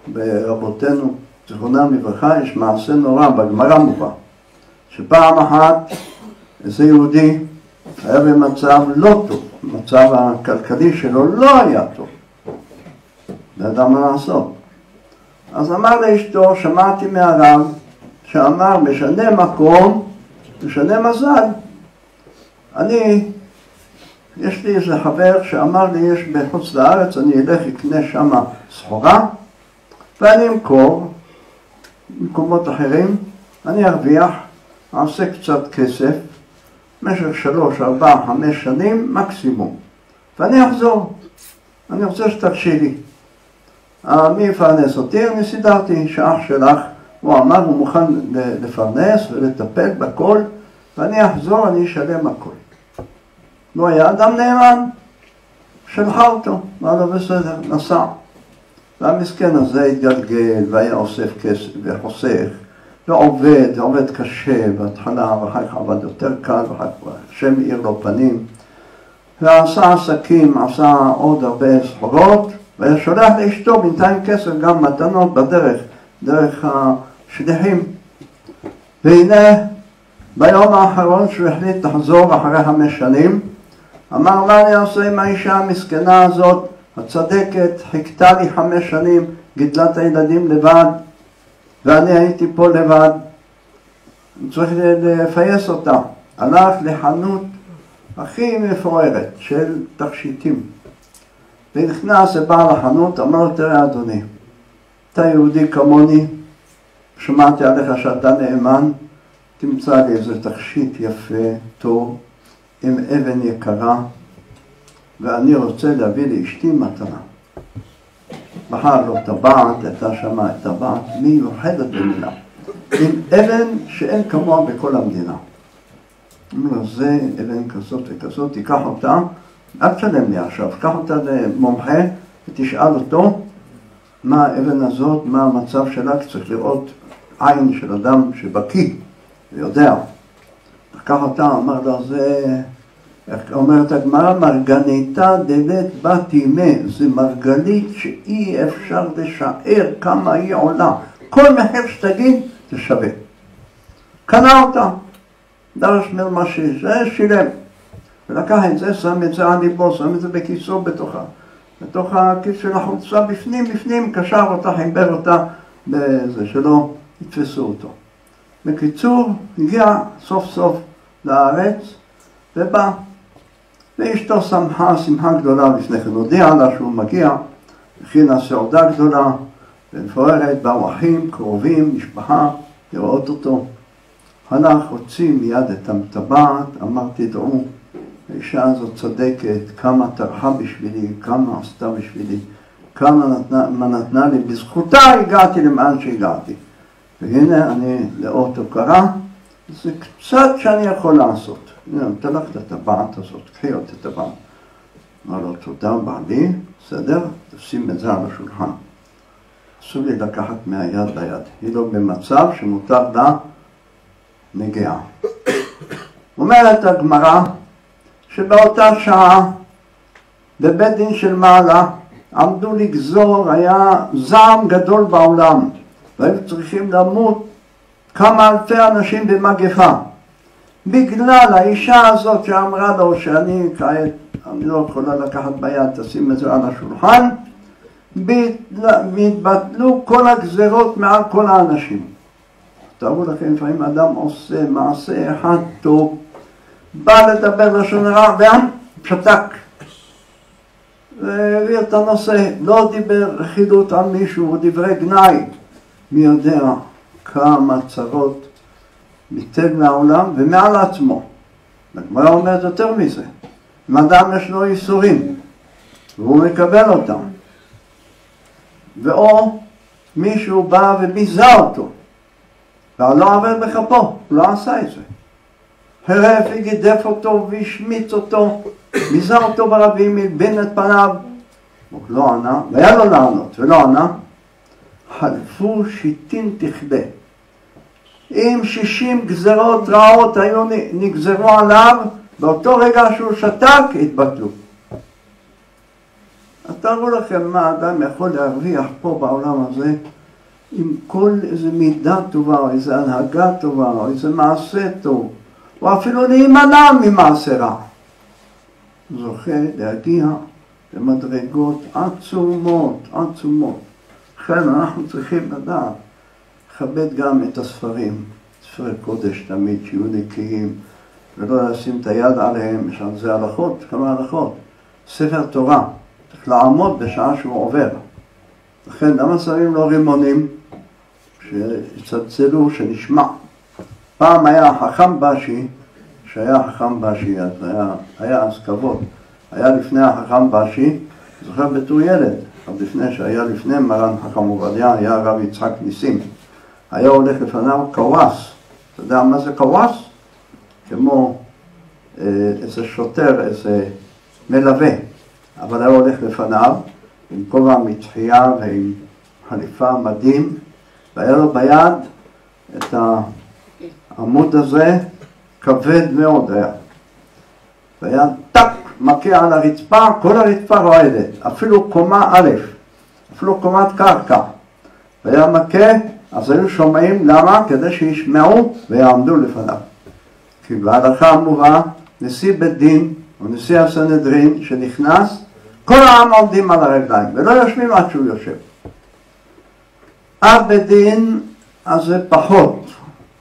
ברבותינו זכרונם לברכה, יש מעשה נורא, בגמרא מובא, שפעם אחת איזה יהודי היה במצב לא טוב, המצב הכלכלי שלו לא היה טוב, לא ידע מה לעשות. אז אמר לאשתו, שמעתי מהרב, שאמר, משנה מקום, משנה מזל. אני, יש לי איזה חבר שאמר לי, יש בחוץ לארץ, אני אלך אקנה שם סחורה, ואני אמכור, במקומות אחרים, אני ארוויח, אעשה קצת כסף, במשך שלוש, ארבע, חמש שנים מקסימום, ואני אחזור. אני רוצה שתרשי לי. אה, מי יפרנס אותי? אני סידרתי שאח שלך, הוא אמר, הוא מוכן לפרנס ולטפל בכל, ואני אחזור, אני אשלם הכל. לא היה אדם נאמן, שלחה אותו, אמר לו בסדר, נסע. והמסכן הזה התגלגל והיה אוסף כסף וחוסך ועובד, עובד קשה בהתחלה ואחר כך עבד יותר קל ואחר כך השם האיר לו פנים ועשה עסקים, עשה עוד הרבה סחורות והיה שולח לאשתו בינתיים כסף גם מתנות בדרך, דרך השליחים והנה ביום האחרון שהוא החליט לחזור אחרי חמש שנים אמר מה אני עושה עם האישה המסכנה הזאת הצדקת חיכתה לי חמש שנים, גידלה את הילדים לבד, ואני הייתי פה לבד. צריך לפייס אותה. הלך לחנות הכי מפוארת של תכשיטים. ונכנס לבעל החנות, אמר לו, תראה אדוני, אתה יהודי כמוני, שמעתי עליך שאתה נאמן, תמצא לי איזה תכשיט יפה, טוב, עם אבן יקרה, ואני רוצה להביא לאשתי מתנה. בחר לו טבעת, הייתה שמה טבעת מיוחדת במילה, עם אבן שאין כמוה בכל המדינה. אמרו לו, זה אבן כזאת וכזאת, תיקח אותה אל תשלם לי עכשיו, קח אותה למומחה ותשאל אותו מה האבן הזאת, מה המצב שלה, כי צריך לראות עין של אדם שבקיא ויודע. לקח אותה, אמר לו, זה, איך אומרת הגמרא, מרגניתא דלת בת ימי, זה מרגלית שאי אפשר לשער כמה היא עולה. כל מחיר שתגיד, זה שווה. קנה אותה, דרש ממנו שזה, שילם. ולקח את זה, שם את זה על ליבו, שם את זה בכיסו בתוכה. בתוך הכיס של החולצה בפנים, בפנים, קשר אותה, חיבר אותה בזה, שלא יתפסו אותו. בקיצור, הגיע סוף סוף לארץ ובא. ואשתו שמחה שמחה גדולה לפני כן, הודיעה לה שהוא מגיע, הכינה סעודה גדולה ומפוארת, באו אחים, קרובים, משפחה, לראות אותו. הלך, הוציא מיד את הטבעת, אמר תדעו, האישה הזאת צודקת, כמה טרחה בשבילי, כמה עשתה בשבילי, כמה נתנה, נתנה לי, בזכותה הגעתי למען שהגעתי. והנה אני לאות הוקרה, זה קצת שאני יכול לעשות. הנה, נותן לך את הטבעת הזאת, קחי את הטבעת. אמר לו, תודה בעלי, בסדר? תשים את זה על השולחן. אסור לי לקחת מהיד ליד. היא לא במצב שמותר לה נגיעה. אומרת הגמרא שבאותה שעה בבית דין של מעלה עמדו לגזור, היה זעם גדול בעולם והיו צריכים למות כמה אלפי אנשים במגפה בגלל האישה הזאת שאמרה לו שאני כעת, אני לא יכולה לקחת ביד, תשים את זה על השולחן והתבטלו כל הגזרות מעל כל האנשים. תארו לכם, לפעמים אדם עושה מעשה אחד טוב, בא לדבר לשון הרע, והם שתק. והעביר את הנושא, לא דיבר רכילות על מישהו, דברי גנאי. מי יודע כמה צרות מיתן מהעולם ומעל עצמו. הגמרא אומרת יותר מזה, אם אדם יש לו ייסורים והוא מקבל אותם, ואו מישהו בא וביזה אותו, והלא עבד בכפו, הוא לא עשה את זה. הרף וגידף אותו והשמיץ אותו, ביזה אותו ברבים, מבין את פניו, הוא לא ענה, והיה לו לענות ולא ענה, חלפו שיטין תכלה. אם שישים גזרות רעות היו נגזרו עליו, באותו רגע שהוא שתק, התבטלו. תארו לכם מה אדם יכול להרוויח פה בעולם הזה עם כל איזה מידה טובה, או איזה הנהגה טובה, או איזה מעשה טוב, או אפילו להימנע ממעשה רע. זוכה להגיע למדרגות עצומות, עצומות. לכן אנחנו צריכים לדעת, לכבד גם את הספרים, ספרי קודש תמיד, שיהיו נקיים, ולא לשים את היד עליהם, יש על זה הלכות, כמה הלכות. ספר תורה, צריך לעמוד בשעה שהוא עובר. לכן למה שמים לו רימונים? שיצלצלו, שנשמע. פעם היה החכם בשי, שהיה חכם בשי, אז היה, היה אז כבוד. היה לפני החכם בשי, זוכר בתור ילד, עוד לפני שהיה לפני מרן חכם עובדיה, היה הרב יצחק ניסים. היה הולך לפניו קוואס. אתה יודע מה זה קוואס? כמו אה, איזה שוטר, איזה מלווה. אבל היה הולך לפניו עם כובע מתחייה ועם חליפה מדהים, והיה לו ביד את העמוד הזה, כבד מאוד היה. והיה מכה על הרצפה, כל הרצפה רועדת, אפילו קומה א', אפילו קומת קרקע. והיה מכה, אז היו שומעים, למה? כדי שישמעו ויעמדו לפניו. כי בהלכה אמורה, נשיא בית דין, או נשיא הסנהדרין, שנכנס, כל העם עומדים על הרגליים, ולא יושבים עד שהוא יושב. אב בית דין, אז זה פחות.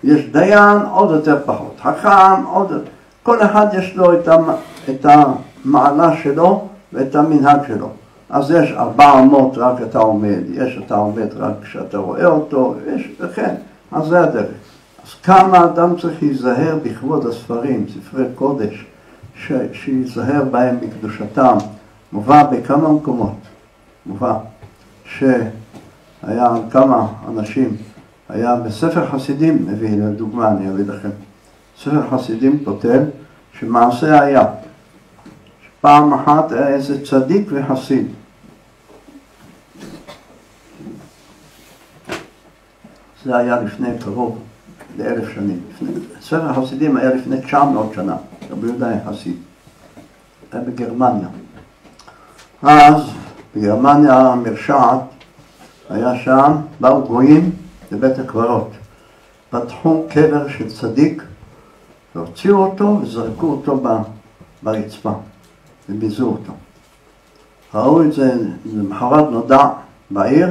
יש דיין, עוד יותר פחות. חכם, עוד יותר. כל אחד יש לו את, המ... את המעלה שלו ואת המנהג שלו. אז יש ארבע אמות רק אתה עומד, יש אתה עומד רק כשאתה רואה אותו, יש, וכן, אז זה הדרך. אז כמה אדם צריך להיזהר בכבוד הספרים, ספרי קודש, ש... שיזהר בהם בקדושתם. מובא בכמה מקומות, מובא, שהיה כמה אנשים, היה בספר חסידים, מביא לדוגמה, אני אביא לכם, ספר חסידים כותב שמעשה היה, פעם אחת היה איזה צדיק וחסיד. זה היה לפני קרוב לאלף שנים. ספר החסידים היה לפני 900 שנה, רבי יהודה היה חסיד. היה בגרמניה. אז בגרמניה המרשעת היה שם, באו גויים לבית הקברות. פתחו קבר של צדיק והוציאו אותו וזרקו אותו ברצפה וביזו אותו. ראו את זה, למחרת נודע בעיר,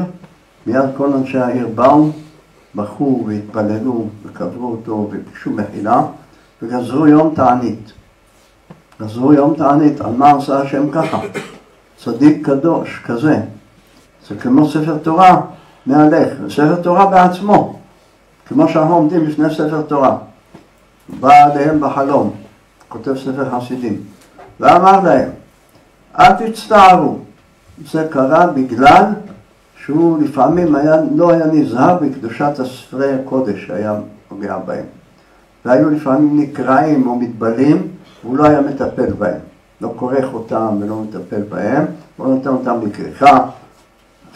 מיד כל אנשי העיר באו, בכו והתפללו וקברו אותו וביקשו מחילה וגזרו יום תענית. גזרו יום תענית, על מה עשה השם ככה? צדיק קדוש כזה. זה כמו ספר תורה מהלך, ספר תורה בעצמו, כמו שאנחנו עומדים לפני ספר תורה. בא אליהם בחלום, כותב ספר חסידים, ואמר להם, אל תצטערו. זה קרה בגלל שהוא לפעמים היה, לא היה נזהר בקדושת הספרי הקודש שהיה פוגע בהם. והיו לפעמים נקרעים או מתבלים, והוא לא היה מטפל בהם. לא כורך אותם ולא מטפל בהם, לא נותן אותם לכריכה.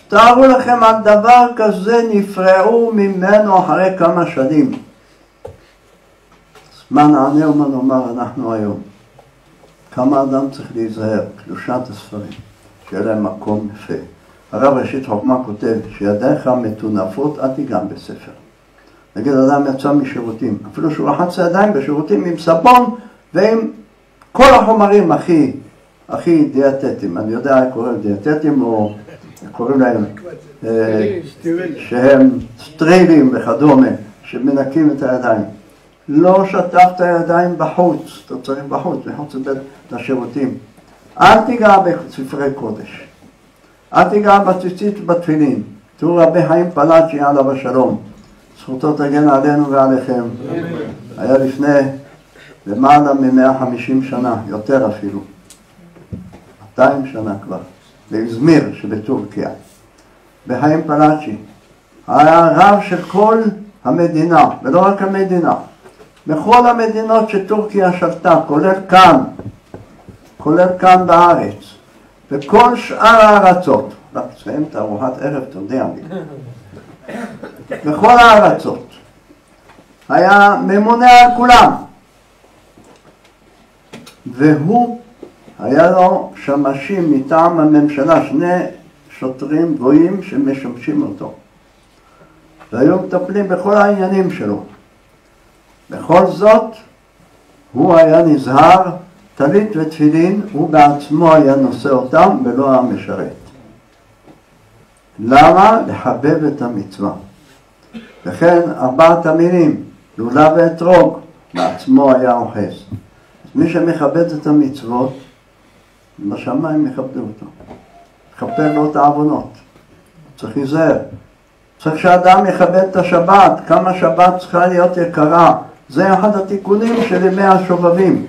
תארו לכם על דבר כזה נפרעו ממנו אחרי כמה שנים. מה נענה ומה נאמר אנחנו היום? כמה אדם צריך להיזהר, קדושת הספרים, שיהיה להם מקום יפה. הרב ראשית חוכמה כותב שידיך מטונפות אל תיגע בספר. נגיד אדם יצא משירותים, אפילו שהוא רחץ ידיים בשירותים עם סבון ועם כל החומרים הכי, הכי דיאטטיים, אני יודע איך קוראים דיאטטיים או קוראים להם אה, שהם סטרילים וכדומה, שמנקים את הידיים. לא שטפת ידיים בחוץ, אתה צריך בחוץ, מחוץ לשירותים. אל תיגע בספרי קודש. אל תיגע בציצית ובתפילין. תראו רבי חיים פלאצ'י עליו השלום. זכותו תגן עלינו ועליכם. היה לפני למעלה מ-150 שנה, יותר אפילו. 200 שנה כבר. באזמיר שבטורקיה. בחיים פלאצ'י. היה רב של כל המדינה, ולא רק המדינה. בכל המדינות שטורקיה שלטה, כולל כאן, כולל כאן בארץ, וכל שאר הארצות, רק תסיים את ארוחת ערב, תודיע לי, בכל הארצות, היה ממונה על כולם, והוא, היה לו שמשים מטעם הממשלה, שני שוטרים גויים שמשמשים אותו, והיו מטפלים בכל העניינים שלו. בכל זאת, הוא היה נזהר, טלית ותפילין, הוא בעצמו היה נושא אותם ולא המשרת. למה? לחבב את המצווה. וכן ארבעת המינים, לולה ואתרוג, בעצמו היה אוחז. מי שמכבד את המצוות, בשמיים יכבדו אותו. יכפר לו את העוונות. צריך להיזהר. צריך שאדם יכבד את השבת, כמה שבת צריכה להיות יקרה. זה אחד התיקונים של ימי השובבים.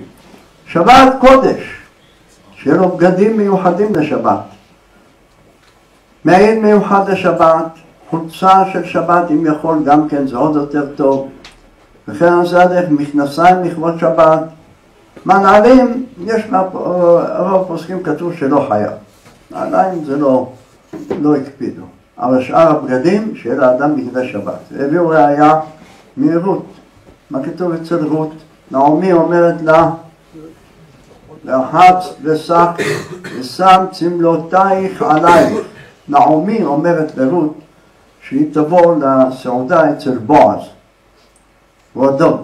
שבת קודש, שיהיה לו בגדים מיוחדים לשבת. מעיל מיוחד לשבת, חולצה של שבת אם יכול גם כן זה עוד יותר טוב. וכן על זה הדרך מכנסיים לכבוד שבת. מנהלים, יש רוב פוסקים כתוב שלא חייב. נעליים זה לא, לא הקפידו. אבל שאר הבגדים שיהיה לאדם בגדי שבת. הביאו ראייה מרות. מה כתוב אצל רות? נעמי אומרת לה, לחץ ושק ושם צמלותייך עלייך. נעמי אומרת לרות שהיא תבוא לסעודה אצל בועז, הדוד.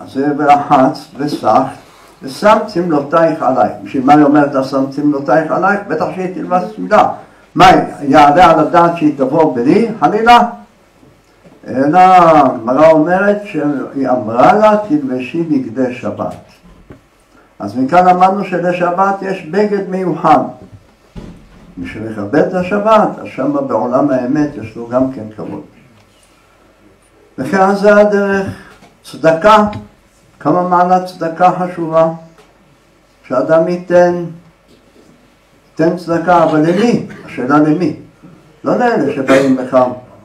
אז זה ולחץ ושק ושם צמלותייך עלייך. בשביל מה היא אומרת לה שם צמלותייך עלייך? בטח שהיא תלבש צמלה. מה, יעלה על הדעת שהיא תבוא בלי? חלילה? אלא הגמרא אומרת שהיא אמרה לה תלבשי בגדי שבת. אז מכאן אמרנו שלשבת יש בגד מיוחד. מי שמכבד את השבת, אז שמה בעולם האמת יש לו גם כן כבוד. וכאן זה הדרך. צדקה, כמה מעלה צדקה חשובה, שאדם ייתן, ייתן צדקה, אבל למי? השאלה למי? לא לאלה שבאים לך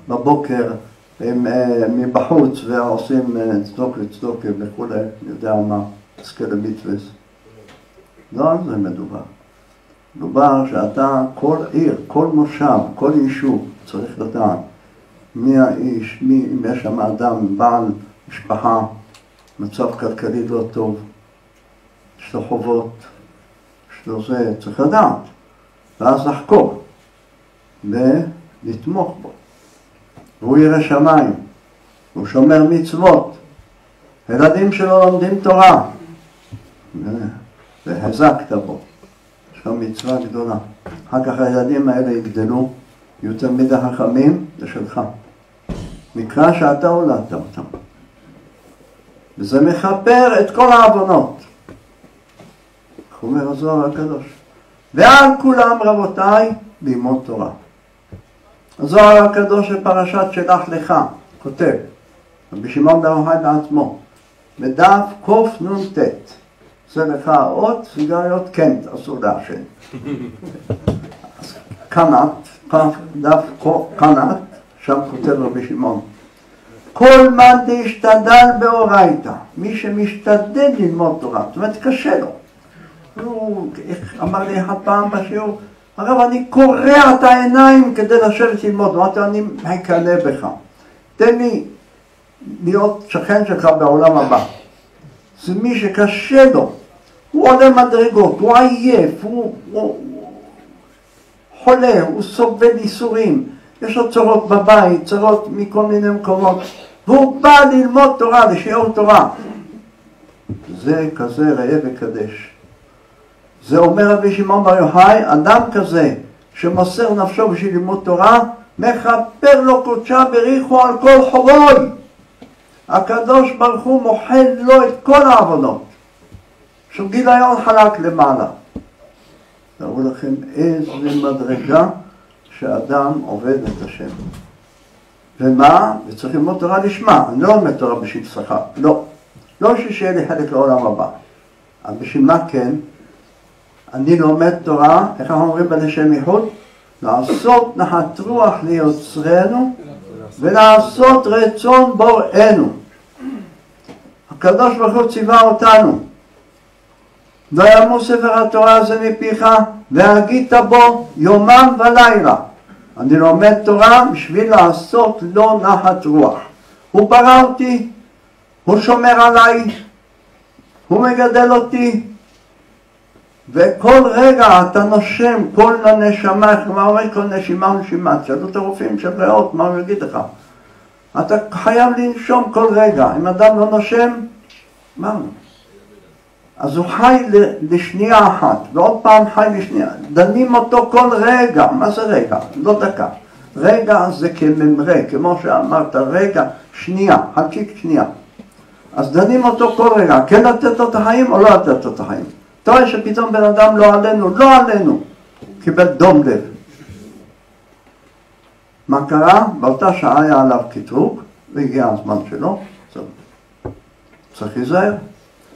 בבוקר הם אה, מבחוץ ועושים צדוק לצדוק וכולי, יודע מה, עסקי למצווה. לא על זה מדובר. מדובר שאתה, כל עיר, כל מושב, כל יישוב, צריך לדעת מי האיש, מי, אם יש שם אדם, בעל, משפחה, מצב כלכלי לא טוב, יש לו חובות, יש לו זה, צריך לדעת, ואז לחקור ולתמוך בו. והוא ירא שמיים, הוא שומר מצוות, הילדים שלו לומדים תורה, והזקת בו. יש לו מצווה גדולה. אחר כך הילדים האלה יגדלו, יהיו תלמידי חכמים, זה שלך. מקרא שאתה הולדת אותם. וזה מכפר את כל העוונות. אומר הזוהר הקדוש. ועל כולם רבותיי ללמוד תורה. הזוהר הקדוש בפרשת שלח לך כותב, רבי שמעון בר יוחאי בעצמו, בדף קנ"ט, זה לך האות, סיגריות קנט, אסור לעשן. קנ"ט, דף קנ"ט, שם כותב רבי שמעון, כל מאן דשתדל באורייתא, מי שמשתדל ללמוד תורה, זאת אומרת קשה לו. הוא, אמר לי אחד פעם בשיעור, הרב אני קורע את העיניים כדי לשבת ללמוד, אמרתי אני מקנא בך, תן לי להיות שכן שלך בעולם הבא. זה מי שקשה לו, הוא עולה מדרגות, הוא עייף, הוא, הוא חולה, הוא סובל ייסורים, יש לו צרות בבית, צרות מכל מיני מקומות, והוא בא ללמוד תורה, לשיעור תורה. זה כזה ראה וקדש. זה אומר רבי שמעון בר יוחאי, אדם כזה שמוסר נפשו בשביל לימוד תורה, מכפר לו קודשה בריחו על כל חורוי. הקדוש ברוך הוא מוחל לו את כל העוונות. שהוא גיליון חלק למעלה. תראו לכם איזה מדרגה שאדם עובד את השם. ומה? וצריך ללמוד תורה לשמה. אני לא לומד תורה בשביל שכר, לא. לא בשביל שיהיה לי חלק לעולם הבא. אבל בשביל מה כן? אני לומד תורה, איך אנחנו אומרים בלשם ייחוד? לעשות נחת רוח ליוצרנו ולעשות רצון בוראנו. הקדוש ברוך הוא ציווה אותנו ויאמר ספר התורה הזה מפיך והגית בו יומם ולילה. אני לומד תורה בשביל לעשות לו נחת רוח. הוא ברא אותי, הוא שומר עליי, הוא מגדל אותי, וכל רגע אתה נושם, כל הנשמה, מה אומר כל נשימה ונשימה? תשאלו את הרופאים של ריאות, מה הוא יגיד לך? אתה חייב לנשום כל רגע, אם אדם לא נושם, מה? אז הוא חי לשנייה אחת, ועוד פעם חי לשנייה. דנים אותו כל רגע, מה זה רגע? לא דקה. רגע זה כממרה, כמו שאמרת, רגע, שנייה, חלקיק שנייה. אז דנים אותו כל רגע, כן לתת לו את החיים או לא לתת לו את החיים. רואה שפתאום בן אדם לא עלינו, לא עלינו, קיבל דום לב. מה קרה? באותה שעה היה עליו קטרוג, והגיע הזמן שלו, צריך להיזהר.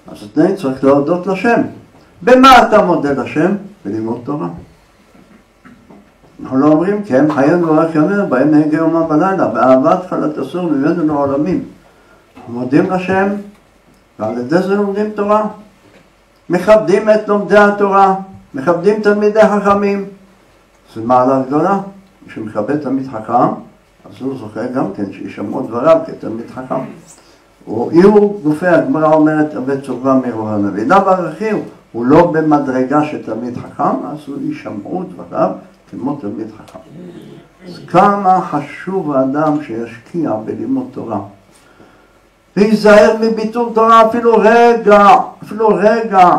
אז התנאי צריך להודות לשם. במה אתה מודה לשם? בלימוד תורה. אנחנו לא אומרים כי הם חיינו רק יאמר, בהם נהגה יומם בלילה, באהבת חלת אסור ממנו לעולמים. מודים לשם, ועל ידי זה לומדים תורה. מכבדים את לומדי התורה, מכבדים תלמידי חכמים. זו מעלה גדולה. מי שמכבד תלמיד חכם, אז הוא זוכה גם כן שישמעו דבריו כתלמיד חכם. הועירו גופי הגמרא אומרת עובד צורבה מרוב הנביא. לאו ערכים הוא לא במדרגה של תלמיד חכם, אז הוא יישמעו דבריו כמו תלמיד חכם. אז כמה חשוב האדם שישקיע בלימוד תורה. להיזהר מביטול תורה אפילו רגע, אפילו רגע.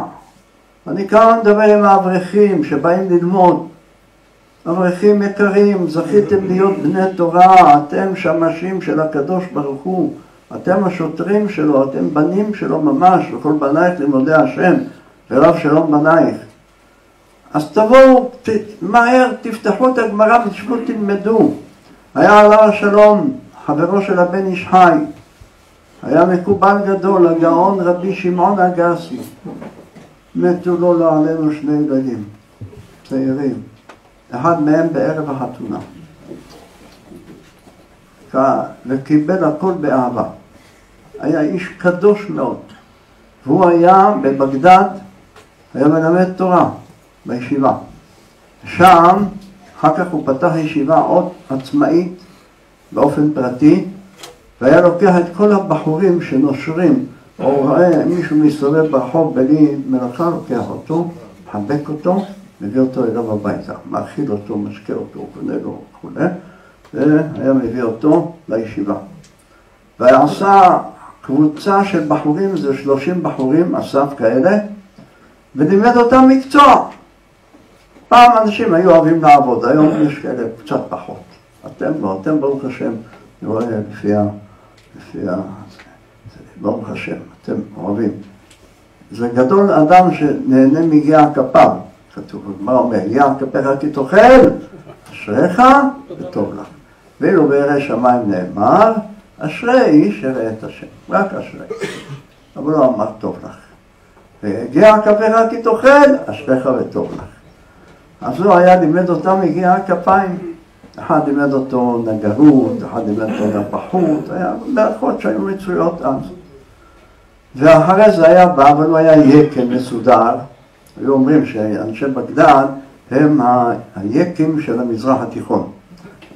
אני כאן מדבר עם האברכים שבאים ללמוד. אברכים יקרים, זכיתם להיות בני תורה, אתם שמשים של הקדוש ברוך הוא. אתם השוטרים שלו, אתם בנים שלו ממש, וכל בנייך לימודי השם, ורב שלום בנייך. אז תבואו ת, מהר, תפתחו את הגמרא ותשבו תלמדו. היה עליו השלום, חברו של הבן איש חי, היה מקובל גדול, הגאון רבי שמעון אגסי. מתו לו לא עלינו שני ילדים, צעירים. אחד מהם בערב החתונה. וקיבל הכל באהבה. היה איש קדוש מאוד. והוא היה בבגדד, היה מלמד תורה בישיבה. שם, אחר כך הוא פתח ישיבה עוד עצמאית באופן פרטי, והיה לוקח את כל הבחורים שנושרים, או רואה מישהו מסתובב ברחוב בלי מלאכה, לוקח אותו, מחבק אותו, מביא אותו אליו הביתה, מאכיל אותו, משקה אותו, קונה לו וכולי, והיה מביא אותו לישיבה. ועשה קבוצה של בחורים, זה שלושים בחורים, אסף כאלה, ולימד אותם מקצוע. פעם אנשים היו אוהבים לעבוד, היום יש כאלה קצת פחות. אתם לא, אתם ברוך השם, אני רואה לפי. לפי ה... ברוך השם, אתם אוהבים. זה גדול אדם שנהנה מיגיע כפיו, כתוב, מה אומר? יגיע כפיך כי תאכל, אשריך וטוב לך. ואילו בירא שמיים נאמר, אשרי איש יראה את השם, רק אשרי. אבל לא אמר טוב לך. ויגיע כפיך כי תאכל, אשריך וטוב לך. אז הוא היה לימד אותם יגיע כפיים. אחד לימד אותו נגרות, אחד לימד אותו נפחות, היה מלאכות שהיו מצויות אז. ואחרי זה היה בא, אבל הוא היה יקם מסודר. היו אומרים שאנשי בגדד הם היקים של המזרח התיכון.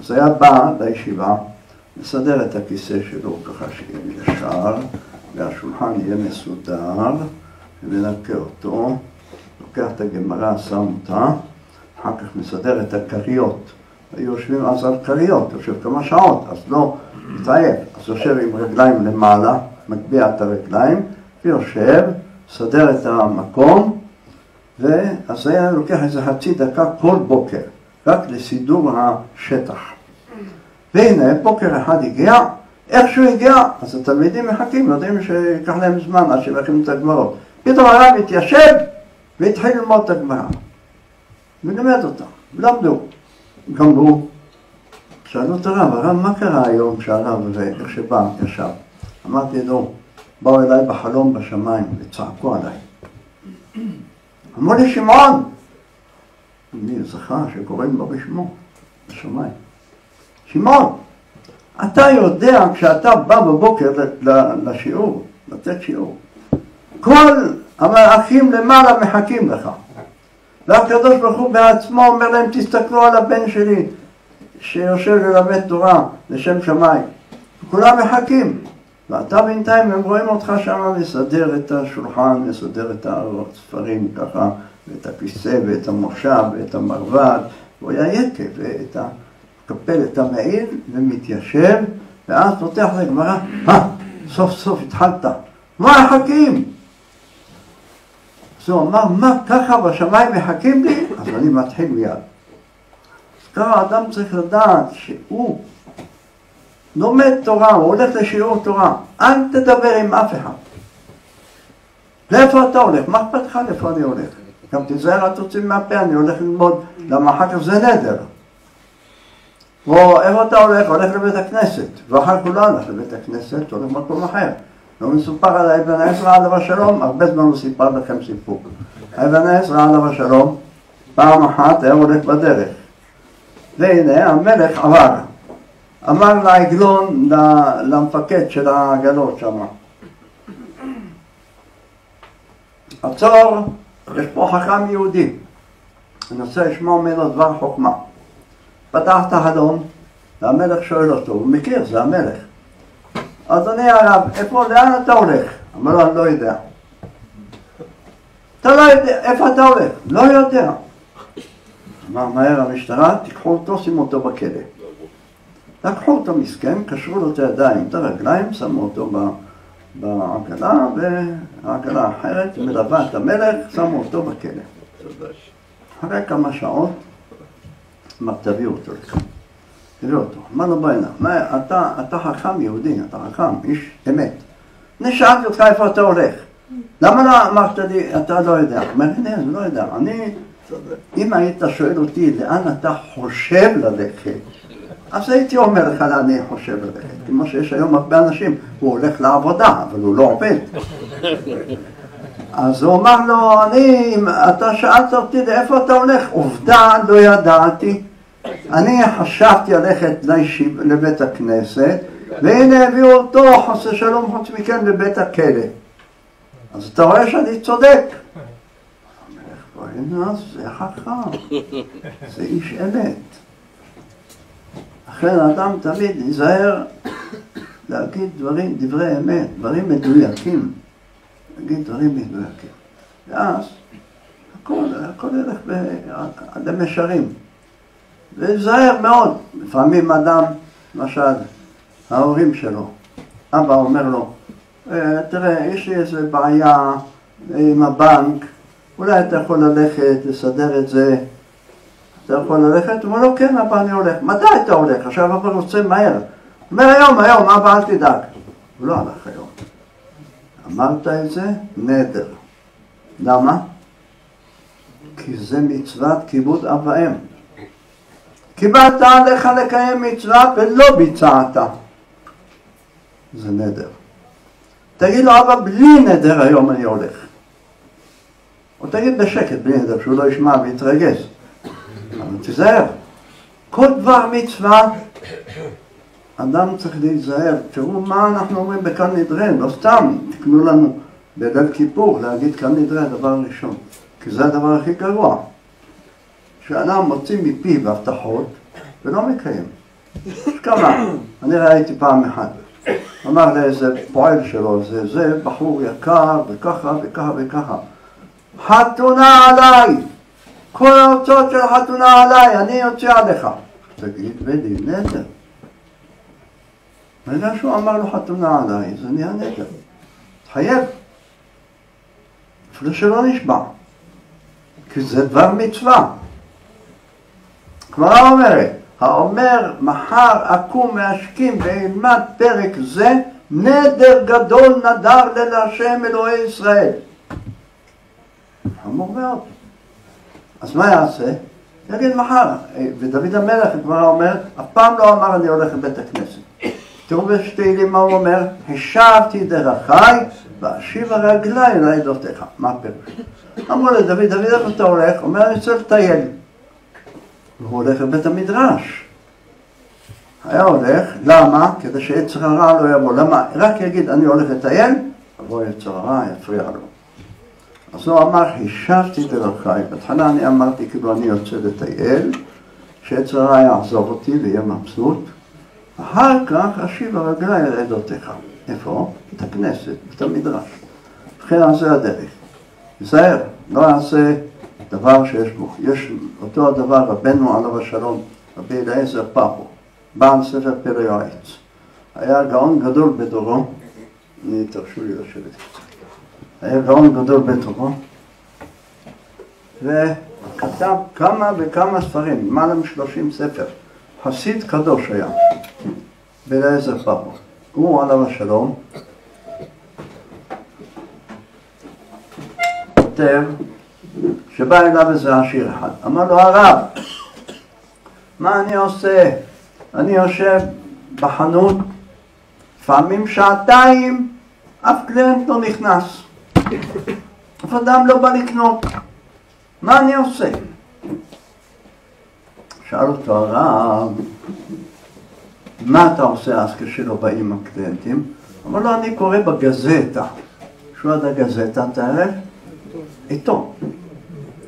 אז היה בא לישיבה, מסדר את הכיסא שלו ככה שיהיה ישר, והשולחן יהיה מסודר, ומנקה אותו, לוקח את הגמרא, שם אותה, אחר כך מסדר את הכריות. היו יושבים אז על כריות, יושב כמה שעות, אז לא מתעייף. אז יושב עם רגליים למעלה, מטביע את הרגליים, ויושב, סדר את המקום, ואז היה לוקח איזה חצי דקה כל בוקר, רק לסידור השטח. והנה, בוקר אחד הגיע, איך שהוא הגיע, אז התלמידים מחכים, יודעים שיקח להם זמן עד שיבחים את הגמרות. פתאום הרב התיישב והתחיל ללמוד את הגמרא. ולימד אותה, למדו, גמרו. שאלו את הרב, הרב, מה קרה היום כשהרב, איך שבא, ישב? אמרתי לו, באו אליי בחלום בשמיים וצעקו עליי. אמרו לי, שמעון! מי זכה שקוראים לו בשמו, בשמיים. שמעון, אתה יודע כשאתה בא בבוקר לשיעור, לתת שיעור, כל המלאכים למעלה מחכים לך. והקדוש ברוך הוא בעצמו אומר להם, תסתכלו על הבן שלי שיושב ללמד תורה לשם שמיים. כולם מחכים. ואתה בינתיים, הם רואים אותך שם מסדר את השולחן, מסדר את הספרים ככה, ואת הכיסא, ואת המושב, ואת המרבד, הוא היה יקב, ואת מקפל את המעיל ומתיישב, ואז פותח לגמרא, מה, סוף סוף התחלת, מה מחכים? אז הוא אמר, מה, ככה בשמיים מחכים לי? אז אני מתחיל מיד. אז ככה אדם צריך לדעת שהוא לומד תורה, הוא הולך לשיעור תורה, אל תדבר עם אף אחד. לאיפה אתה הולך? מה אכפת לך לאיפה אני הולך? גם תיזהר, אל תוציא מהפה, אני הולך ללמוד, למה אחר כך זה נדר. או איפה אתה הולך? הולך לבית הכנסת, ואחר הוא לא הולך לבית הכנסת, הולך למקום אחר. לא מסופר על אבן עזרא עליו השלום, הרבה זמן הוא סיפר לכם סיפור. אבן עזרא עליו השלום, פעם אחת היה הולך בדרך. והנה המלך עבר. אמר לעגלון, למפקד של העגלות שם, עצור, יש פה חכם יהודי, אני רוצה לשמוע ממנו דבר חוכמה. פתח את החלון, והמלך שואל אותו, הוא מכיר, זה המלך. אדוני הרב, איפה, לאן אתה הולך? אמר לו, אני לא יודע. אתה לא יודע, איפה אתה הולך? לא יודע. אמר מהר המשטרה, תיקחו אותו, שימו אותו בכלא. לקחו אותו מסכן, קשרו לו את הידיים, את הרגליים, שמו אותו בעגלה, והעגלה האחרת מלווה את המלך, שמו אותו בכלא. אחרי כמה שעות, אמר, תביאו אותו לכאן. תראו אותו, אמר לו בוא'נה, אתה, אתה חכם יהודי, אתה חכם, איש אמת. אני שאלתי אותך איפה אתה הולך. למה לא אמרת לי, אתה לא יודע? הוא אומר, הנה, אני לא יודע. אני, אם היית שואל אותי לאן אתה חושב ללכת, אז הייתי אומר לך לאן אני חושב ללכת. כמו שיש היום הרבה אנשים, הוא הולך לעבודה, אבל הוא לא עובד. אז הוא אמר לו, אני, אתה שאלת אותי לאיפה אתה הולך, עובדה, לא ידעתי. אני חשבתי ללכת לישיב, לבית הכנסת, והנה הביאו אותו, חסר שלום חוץ מכן, לבית הכלא. אז אתה רואה שאני צודק. כהן אז זה חכם, זה איש אמת. לכן האדם תמיד ייזהר להגיד דברים, דברי אמת, דברים מדויקים. להגיד דברים מדויקים. ואז הכל, הכל ילך למשרים. ולהיזהר מאוד. לפעמים אדם, למשל, ההורים שלו, אבא אומר לו, אה, תראה, יש לי איזה בעיה עם הבנק, אולי אתה יכול ללכת, לסדר את זה, אתה יכול ללכת? הוא אומר לו, כן, אבא, אני הולך. מתי אתה הולך? עכשיו אבא רוצה מהר. הוא אומר, היום, היום, אבא, אל תדאג. הוא לא הלך היום. אמרת את זה? נדר. למה? כי זה מצוות כיבוד אב ואם. קיבלת עליך לקיים מצווה ולא ביצעת. זה נדר. תגיד לו, אבא, בלי נדר היום אני הולך. או תגיד בשקט, בלי נדר, שהוא לא ישמע ויתרגז. אבל תיזהר. כל דבר מצווה, אדם צריך להיזהר. תראו מה אנחנו אומרים בכאן נדרן, לא סתם תקנו לנו בליל כיפור להגיד כאן נדרן דבר ראשון. כי זה הדבר הכי גרוע. שאדם מוציא מפיו הבטחות ולא מקיים. כמה. אני ראיתי פעם אחת. אמר לאיזה פועל שלו, זה זה בחור יקר וככה וככה וככה. חתונה עליי! כל ההוצאות של החתונה עליי, אני יוצא עליך. תגיד, בדי, נדר. ברגע שהוא אמר לו חתונה עליי, זה נהיה נדר. תחייב. אפילו שלא נשבע. כי זה דבר מצווה. גמרא אומרת, האומר מחר אקום מהשכים ואלמד פרק זה, נדר גדול נדר ליל השם אלוהי ישראל. חמור מאוד. אז מה יעשה? יגיד מחר. ודוד המלך, הגמרא אומר, אף פעם לא אמר אני הולך לבית הכנסת. תראו בשתהילים מה הוא אומר, השבתי דרכיי ואשיבה רגליי לעדותיך. מה הפירוש? אמרו לדוד, דוד איפה אתה הולך? אומר אני רוצה לטייל. והוא הולך לבית המדרש. היה הולך, למה? כדי שיצר הרע לא יבוא. למה? רק יגיד אני הולך לטייל, יבוא יצר הרע, יפריע לו. אז הוא אמר, השבתי דרכיי. בהתחלה אני אמרתי כאילו אני יוצא לטייל, שיצר הרע יעזוב אותי ויהיה מבסוט. אחר כך אשיב הרגליי אל עדותיך. איפה? בית הכנסת, בית המדרש. ובכן זה הדרך. תיזהר, לא יעשה דבר שיש בו. יש אותו הדבר, רבנו עליו השלום, רבי אליעזר פאפו, בעל ספר פרא יועץ. היה גאון גדול בדורו, אני תרשו לי לשבת קצת. היה גאון גדול בדורו, וכתב כמה וכמה ספרים, למעלה משלושים ספר. חסיד קדוש היה, באליעזר פאפו. הוא עליו השלום, כותב שבא אליו איזה עשיר אחד, אמר לו הרב, מה אני עושה? אני יושב בחנות, לפעמים שעתיים, אף קליינט לא נכנס, אף אדם לא בא לקנות, מה אני עושה? שאל אותו הרב, מה אתה עושה אז כשלא באים הקליינטים? אמר לו, אני קורא בגזטה. שהוא עד הגזטה, תערף? עיתון.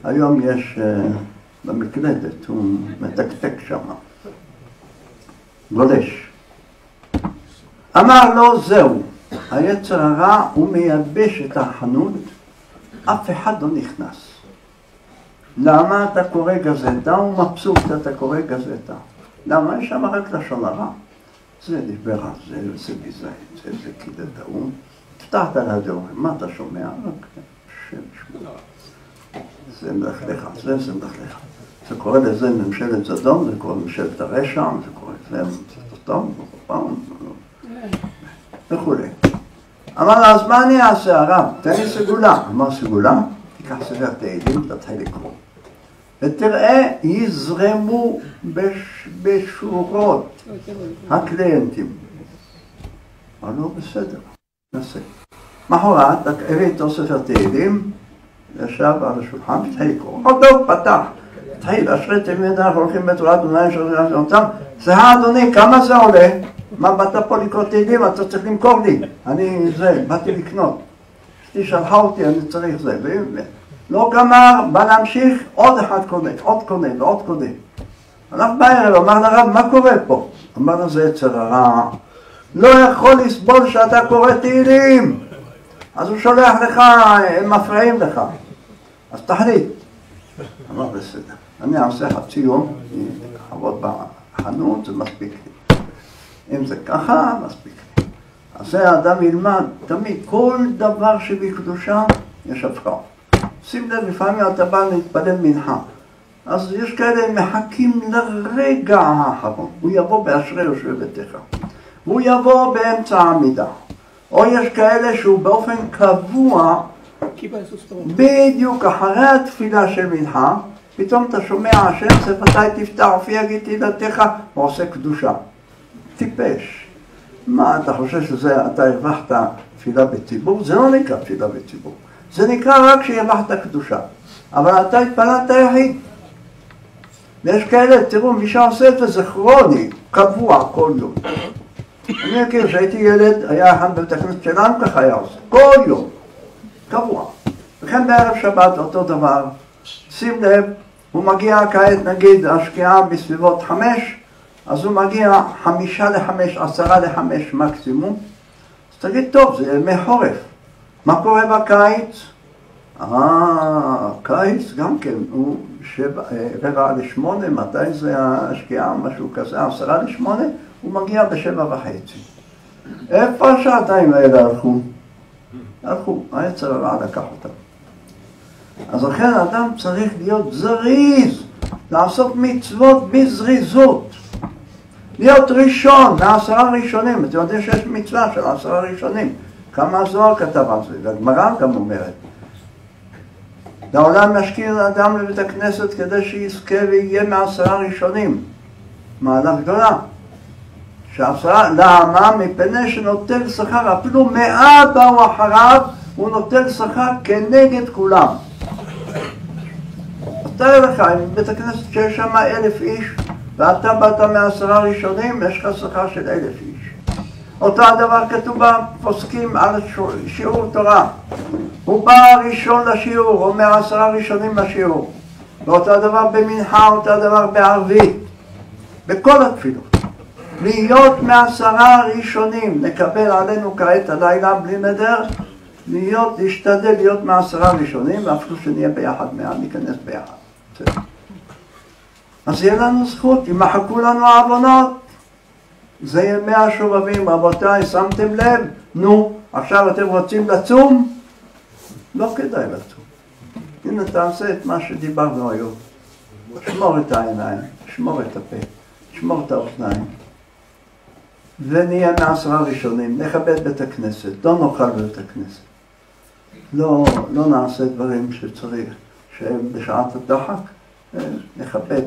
היום יש uh, במקלדת, הוא מתקתק שם, גולש. אמר לו, זהו, היצר הרע הוא מייבש את החנות, אף אחד לא נכנס. למה אתה קורא גזטה? הוא מבסוט, אתה קורא גזטה. למה? יש שם רק לשון הרע. זה דיבר על זה, זה ביזיין, זה, זה קידד ההוא. תפתח את הרדיו, מה אתה שומע? רק שם שמוע. זה מלכלך, זה זה מלכלך. זה קורא לזה ממשלת זדון, זה קורא ממשלת הרשע, זה קורא לזה אותם, וכולי. אמר לה, אז מה אני אעשה הרב? תן לי סגולה. אמר סגולה? תיקח ספר תהילים, תתחיל לקרוא. ותראה, יזרמו בש, בשורות הקליינטים. אמר לו, בסדר, נעשה. מחרת, הביא איתו ספר תהילים, ישב על השולחן, לקרוא. עוד לא פתח. התחיל, אשרי תלמיד אנחנו הולכים בתורת בניים של אותם. סליחה אדוני, כמה זה עולה? מה באת פה לקרוא תהילים? אתה צריך למכור לי. אני זה, באתי לקנות. אשתי שלחה אותי, אני צריך זה. לא גמר, בא להמשיך, עוד אחד קונה, עוד קונה ועוד קונה. הלך בערב, אמר לרב, מה קורה פה? אמר לו, זה יצר הרע. לא יכול לסבול שאתה קורא תהילים. אז הוא שולח לך, הם מפריעים לך. אז תחליט. אמר, בסדר. אני אעשה חצי יום, לעבוד בחנות, זה מספיק לי. אם זה ככה, מספיק לי. אז זה האדם ילמד, תמיד, כל דבר שבקדושה יש הפרעות. שים לב, לפעמים אתה בא להתפלל מנחה. אז יש כאלה מחכים לרגע האחרון. הוא יבוא באשרי יושבי ביתך. והוא יבוא באמצע העמידה. או יש כאלה שהוא באופן קבוע, בדיוק אחרי התפילה של מנחה, פתאום אתה שומע השם שפתי תפתח אופי יגיד תהילתך ועושה קדושה. טיפש. מה, אתה חושב שזה, אתה הרווחת תפילה בציבור? זה לא נקרא תפילה בציבור. זה נקרא רק שהרווחת קדושה. אבל אתה התפללת יחיד. ויש כאלה, תראו, מי שעושה את זה זה כרוני, קבוע כל יום. אני מכיר, כשהייתי ילד, היה אחד בבית הכנסת שלנו, ככה היה עושה, כל יום, קבוע. וכן בערב שבת אותו דבר. שים לב, הוא מגיע כעת, נגיד, השקיעה בסביבות חמש, אז הוא מגיע חמישה לחמש, עשרה לחמש מקסימום. אז תגיד, טוב, זה ימי חורף. מה קורה בקיץ? אה, קיץ גם כן, הוא שבע, אה, רבע לשמונה, מתי זה השקיעה, משהו כזה, עשרה לשמונה, הוא מגיע בשבע וחצי. איפה השעתיים האלה הלכו? הלכו, היצר הרע לקח אותם. אז לכן אדם צריך להיות זריז, לעשות מצוות בזריזות. להיות ראשון, מעשרה ראשונים. אתם יודעים שיש מצווה של עשרה ראשונים. כמה הזוהר כתב על זה, והגמרא גם אומרת. לעולם משכיר אדם לבית הכנסת כדי שיזכה ויהיה מעשרה ראשונים. מעלה גדולה. שעשרה, למה? מפני שנוטל שכר, אפילו מאה באו אחריו, הוא נוטל שכר כנגד כולם. תאר לך, אם בית הכנסת שיש שם אלף איש, ואתה באת מעשרה ראשונים, יש לך שכר של אלף איש. אותו הדבר כתוב בפוסקים על שיעור תורה. הוא בא ראשון לשיעור, או מעשרה ראשונים לשיעור. ואותו הדבר במנחה, אותו הדבר בערבית. בכל התפילות. להיות מעשרה ראשונים, נקבל עלינו כעת הלילה בלי נדר, להיות, להשתדל להיות מעשרה ראשונים, ואפילו שנהיה ביחד מאה, ניכנס ביחד. אז יהיה לנו זכות, ימחקו לנו העוונות. זה ימי השובבים, רבותיי, שמתם לב? נו, עכשיו אתם רוצים לצום? לא כדאי לצום. הנה תעשה את מה שדיברנו היום. שמור את העיניים, שמור את הפה, שמור את האוזניים. ונהיה מעשרה ראשונים, נכבד בית הכנסת, לא נאכל בבית הכנסת. לא, לא נעשה דברים שצריך, שהם בשעת הדחק, אה, נכבד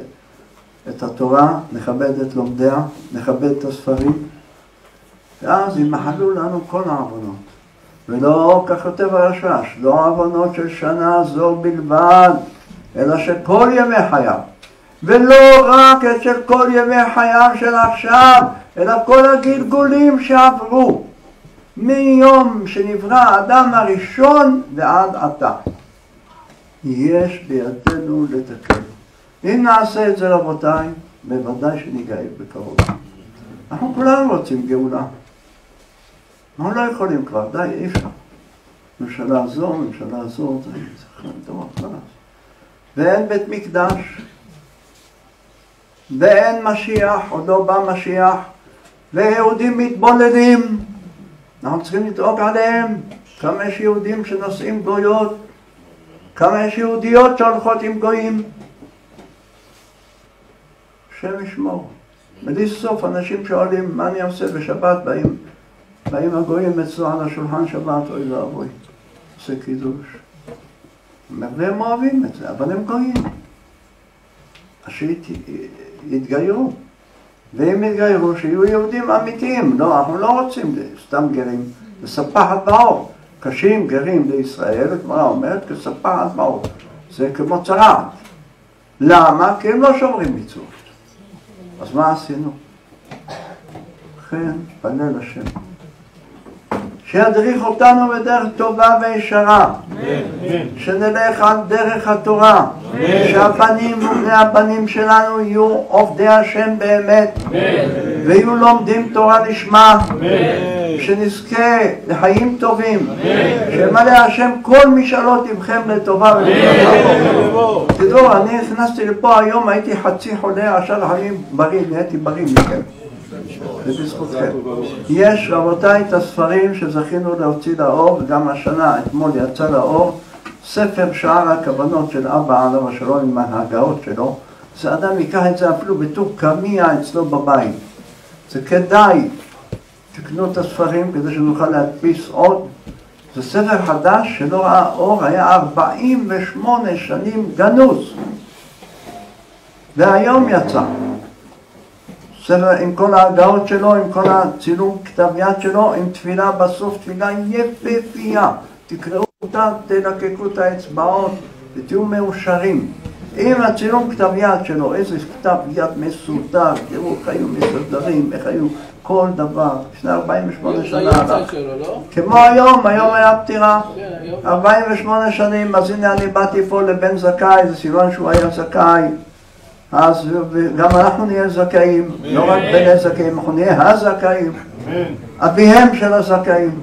את התורה, נכבד את לומדיה, נכבד את הספרים, ואז ימחלו לנו כל העוונות. ולא, כך כותב הרשש, לא עוונות של שנה זו בלבד, אלא שכל ימי חייו. ולא רק את של כל ימי חייו של עכשיו, אלא כל הגלגולים שעברו. מיום שנברא האדם הראשון ועד עתה. יש בידינו לתקן. אם נעשה את זה רבותיי, בוודאי שניגאל בקרוב. אנחנו כולנו רוצים גאולה. אנחנו לא יכולים כבר, די, אי אפשר. ממשלה זו, ממשלה זו, זה צריך לדור חלש. ואין בית מקדש, ואין משיח, עוד לא בא משיח, ויהודים מתבוללים. אנחנו צריכים לדאוג עליהם. כמה יש יהודים שנושאים גויות, כמה יש יהודיות שהולכות עם גויים. השם ישמור. בלי סוף אנשים שואלים מה אני עושה בשבת, באים, באים הגויים אצלו על השולחן שבת, אוי ואבוי, עושה קידוש. והם אוהבים את זה, אבל הם גויים. אז שיתגיירו. ואם יתגיירו, שיהיו יהודים אמיתיים. לא, אנחנו לא רוצים סתם גרים. לספחת באור. קשים גרים לישראל, הגמרא אומרת, כספחת באור. זה כמו צרעת. למה? כי הם לא שומרים מצוות. אז מה עשינו? לכן, פנה לשם. שידריך אותנו בדרך טובה וישרה, שנלך על דרך התורה, שהבנים ובני הבנים שלנו יהיו עובדי השם באמת, ויהיו לומדים תורה לשמה, שנזכה לחיים טובים, שימלא השם כל משאלות לבכם לטובה ולטובה. תדעו, אני נכנסתי לפה היום, הייתי חצי חולה, עכשיו חיים בריא, נהייתי בריא מכם. זה בזכותכם. יש, רבותיי, את הספרים שזכינו להוציא לאור, וגם השנה, אתמול יצא לאור, ספר שער הכוונות של אבא עליו השלום עם ההגאות שלו, אדם ייקח את זה אפילו בתור קמיע אצלו בבית. זה כדאי, תקנו את הספרים כדי שנוכל להדפיס עוד. זה ספר חדש שלא ראה אור, היה 48 שנים גנוז, והיום יצא. עם כל ההגאות שלו, עם כל הצילום כתב יד שלו, עם תפילה בסוף, תפילה יפהפייה. תקראו אותה, תלקקו את האצבעות ותהיו מאושרים. עם הצילום כתב יד שלו, איזה כתב יד מסודר, תראו איך היו מסודרים, איך היו כל דבר, לפני 48 שנה. לא? כמו היום, היום היה פטירה, 48 כן, שנים, אז הנה אני באתי פה לבן זכאי, זה סימן שהוא היה זכאי. אז גם אנחנו נהיה זכאים, לא רק בני זכאים, אנחנו נהיה הזכאים, אביהם של הזכאים.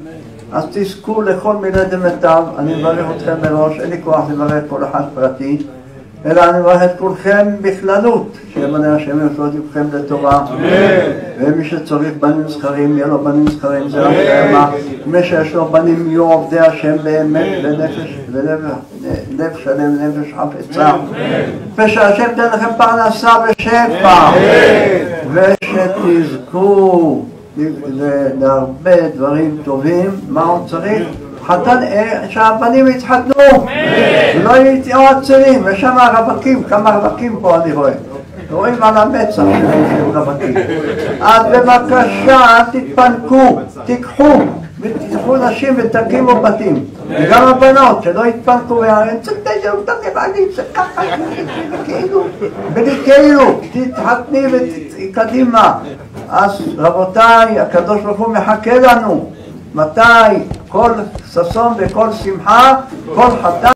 אז תזכו לכל מיני דמיטב, אני מברך אתכם מראש, אין לי כוח לברך כל אחד פרטי, אלא אני מברך את כולכם בכללות, שימנה השם יפלוט לבכם לתורה. ומי שצריך בנים זכרים, יהיה לו בנים זכרים, זה רק נאמר. מי שיש לו בנים יהיו עובדי השם באמת, לנפש, ללב שלם, נפש חפצה. ושהשם תן לכם פרנסה ושפע. ושתזכו להרבה דברים טובים, מה עוד צריך? חתן, אה, שהבנים יתחתנו, ולא יהיו עצלים, יש שם רווקים, כמה רווקים פה אני רואה. רואים על המצח של רווקים. אז בבקשה, אל תתפנקו, תיקחו, ותיקחו נשים ותקימו בתים. וגם הבנות, שלא יתפנקו, כאילו, כאילו, תתחתני וקדימה. אז רבותיי, הקדוש ברוך הוא מחכה לנו. מתי כל ששון וכל שמחה, כל חתן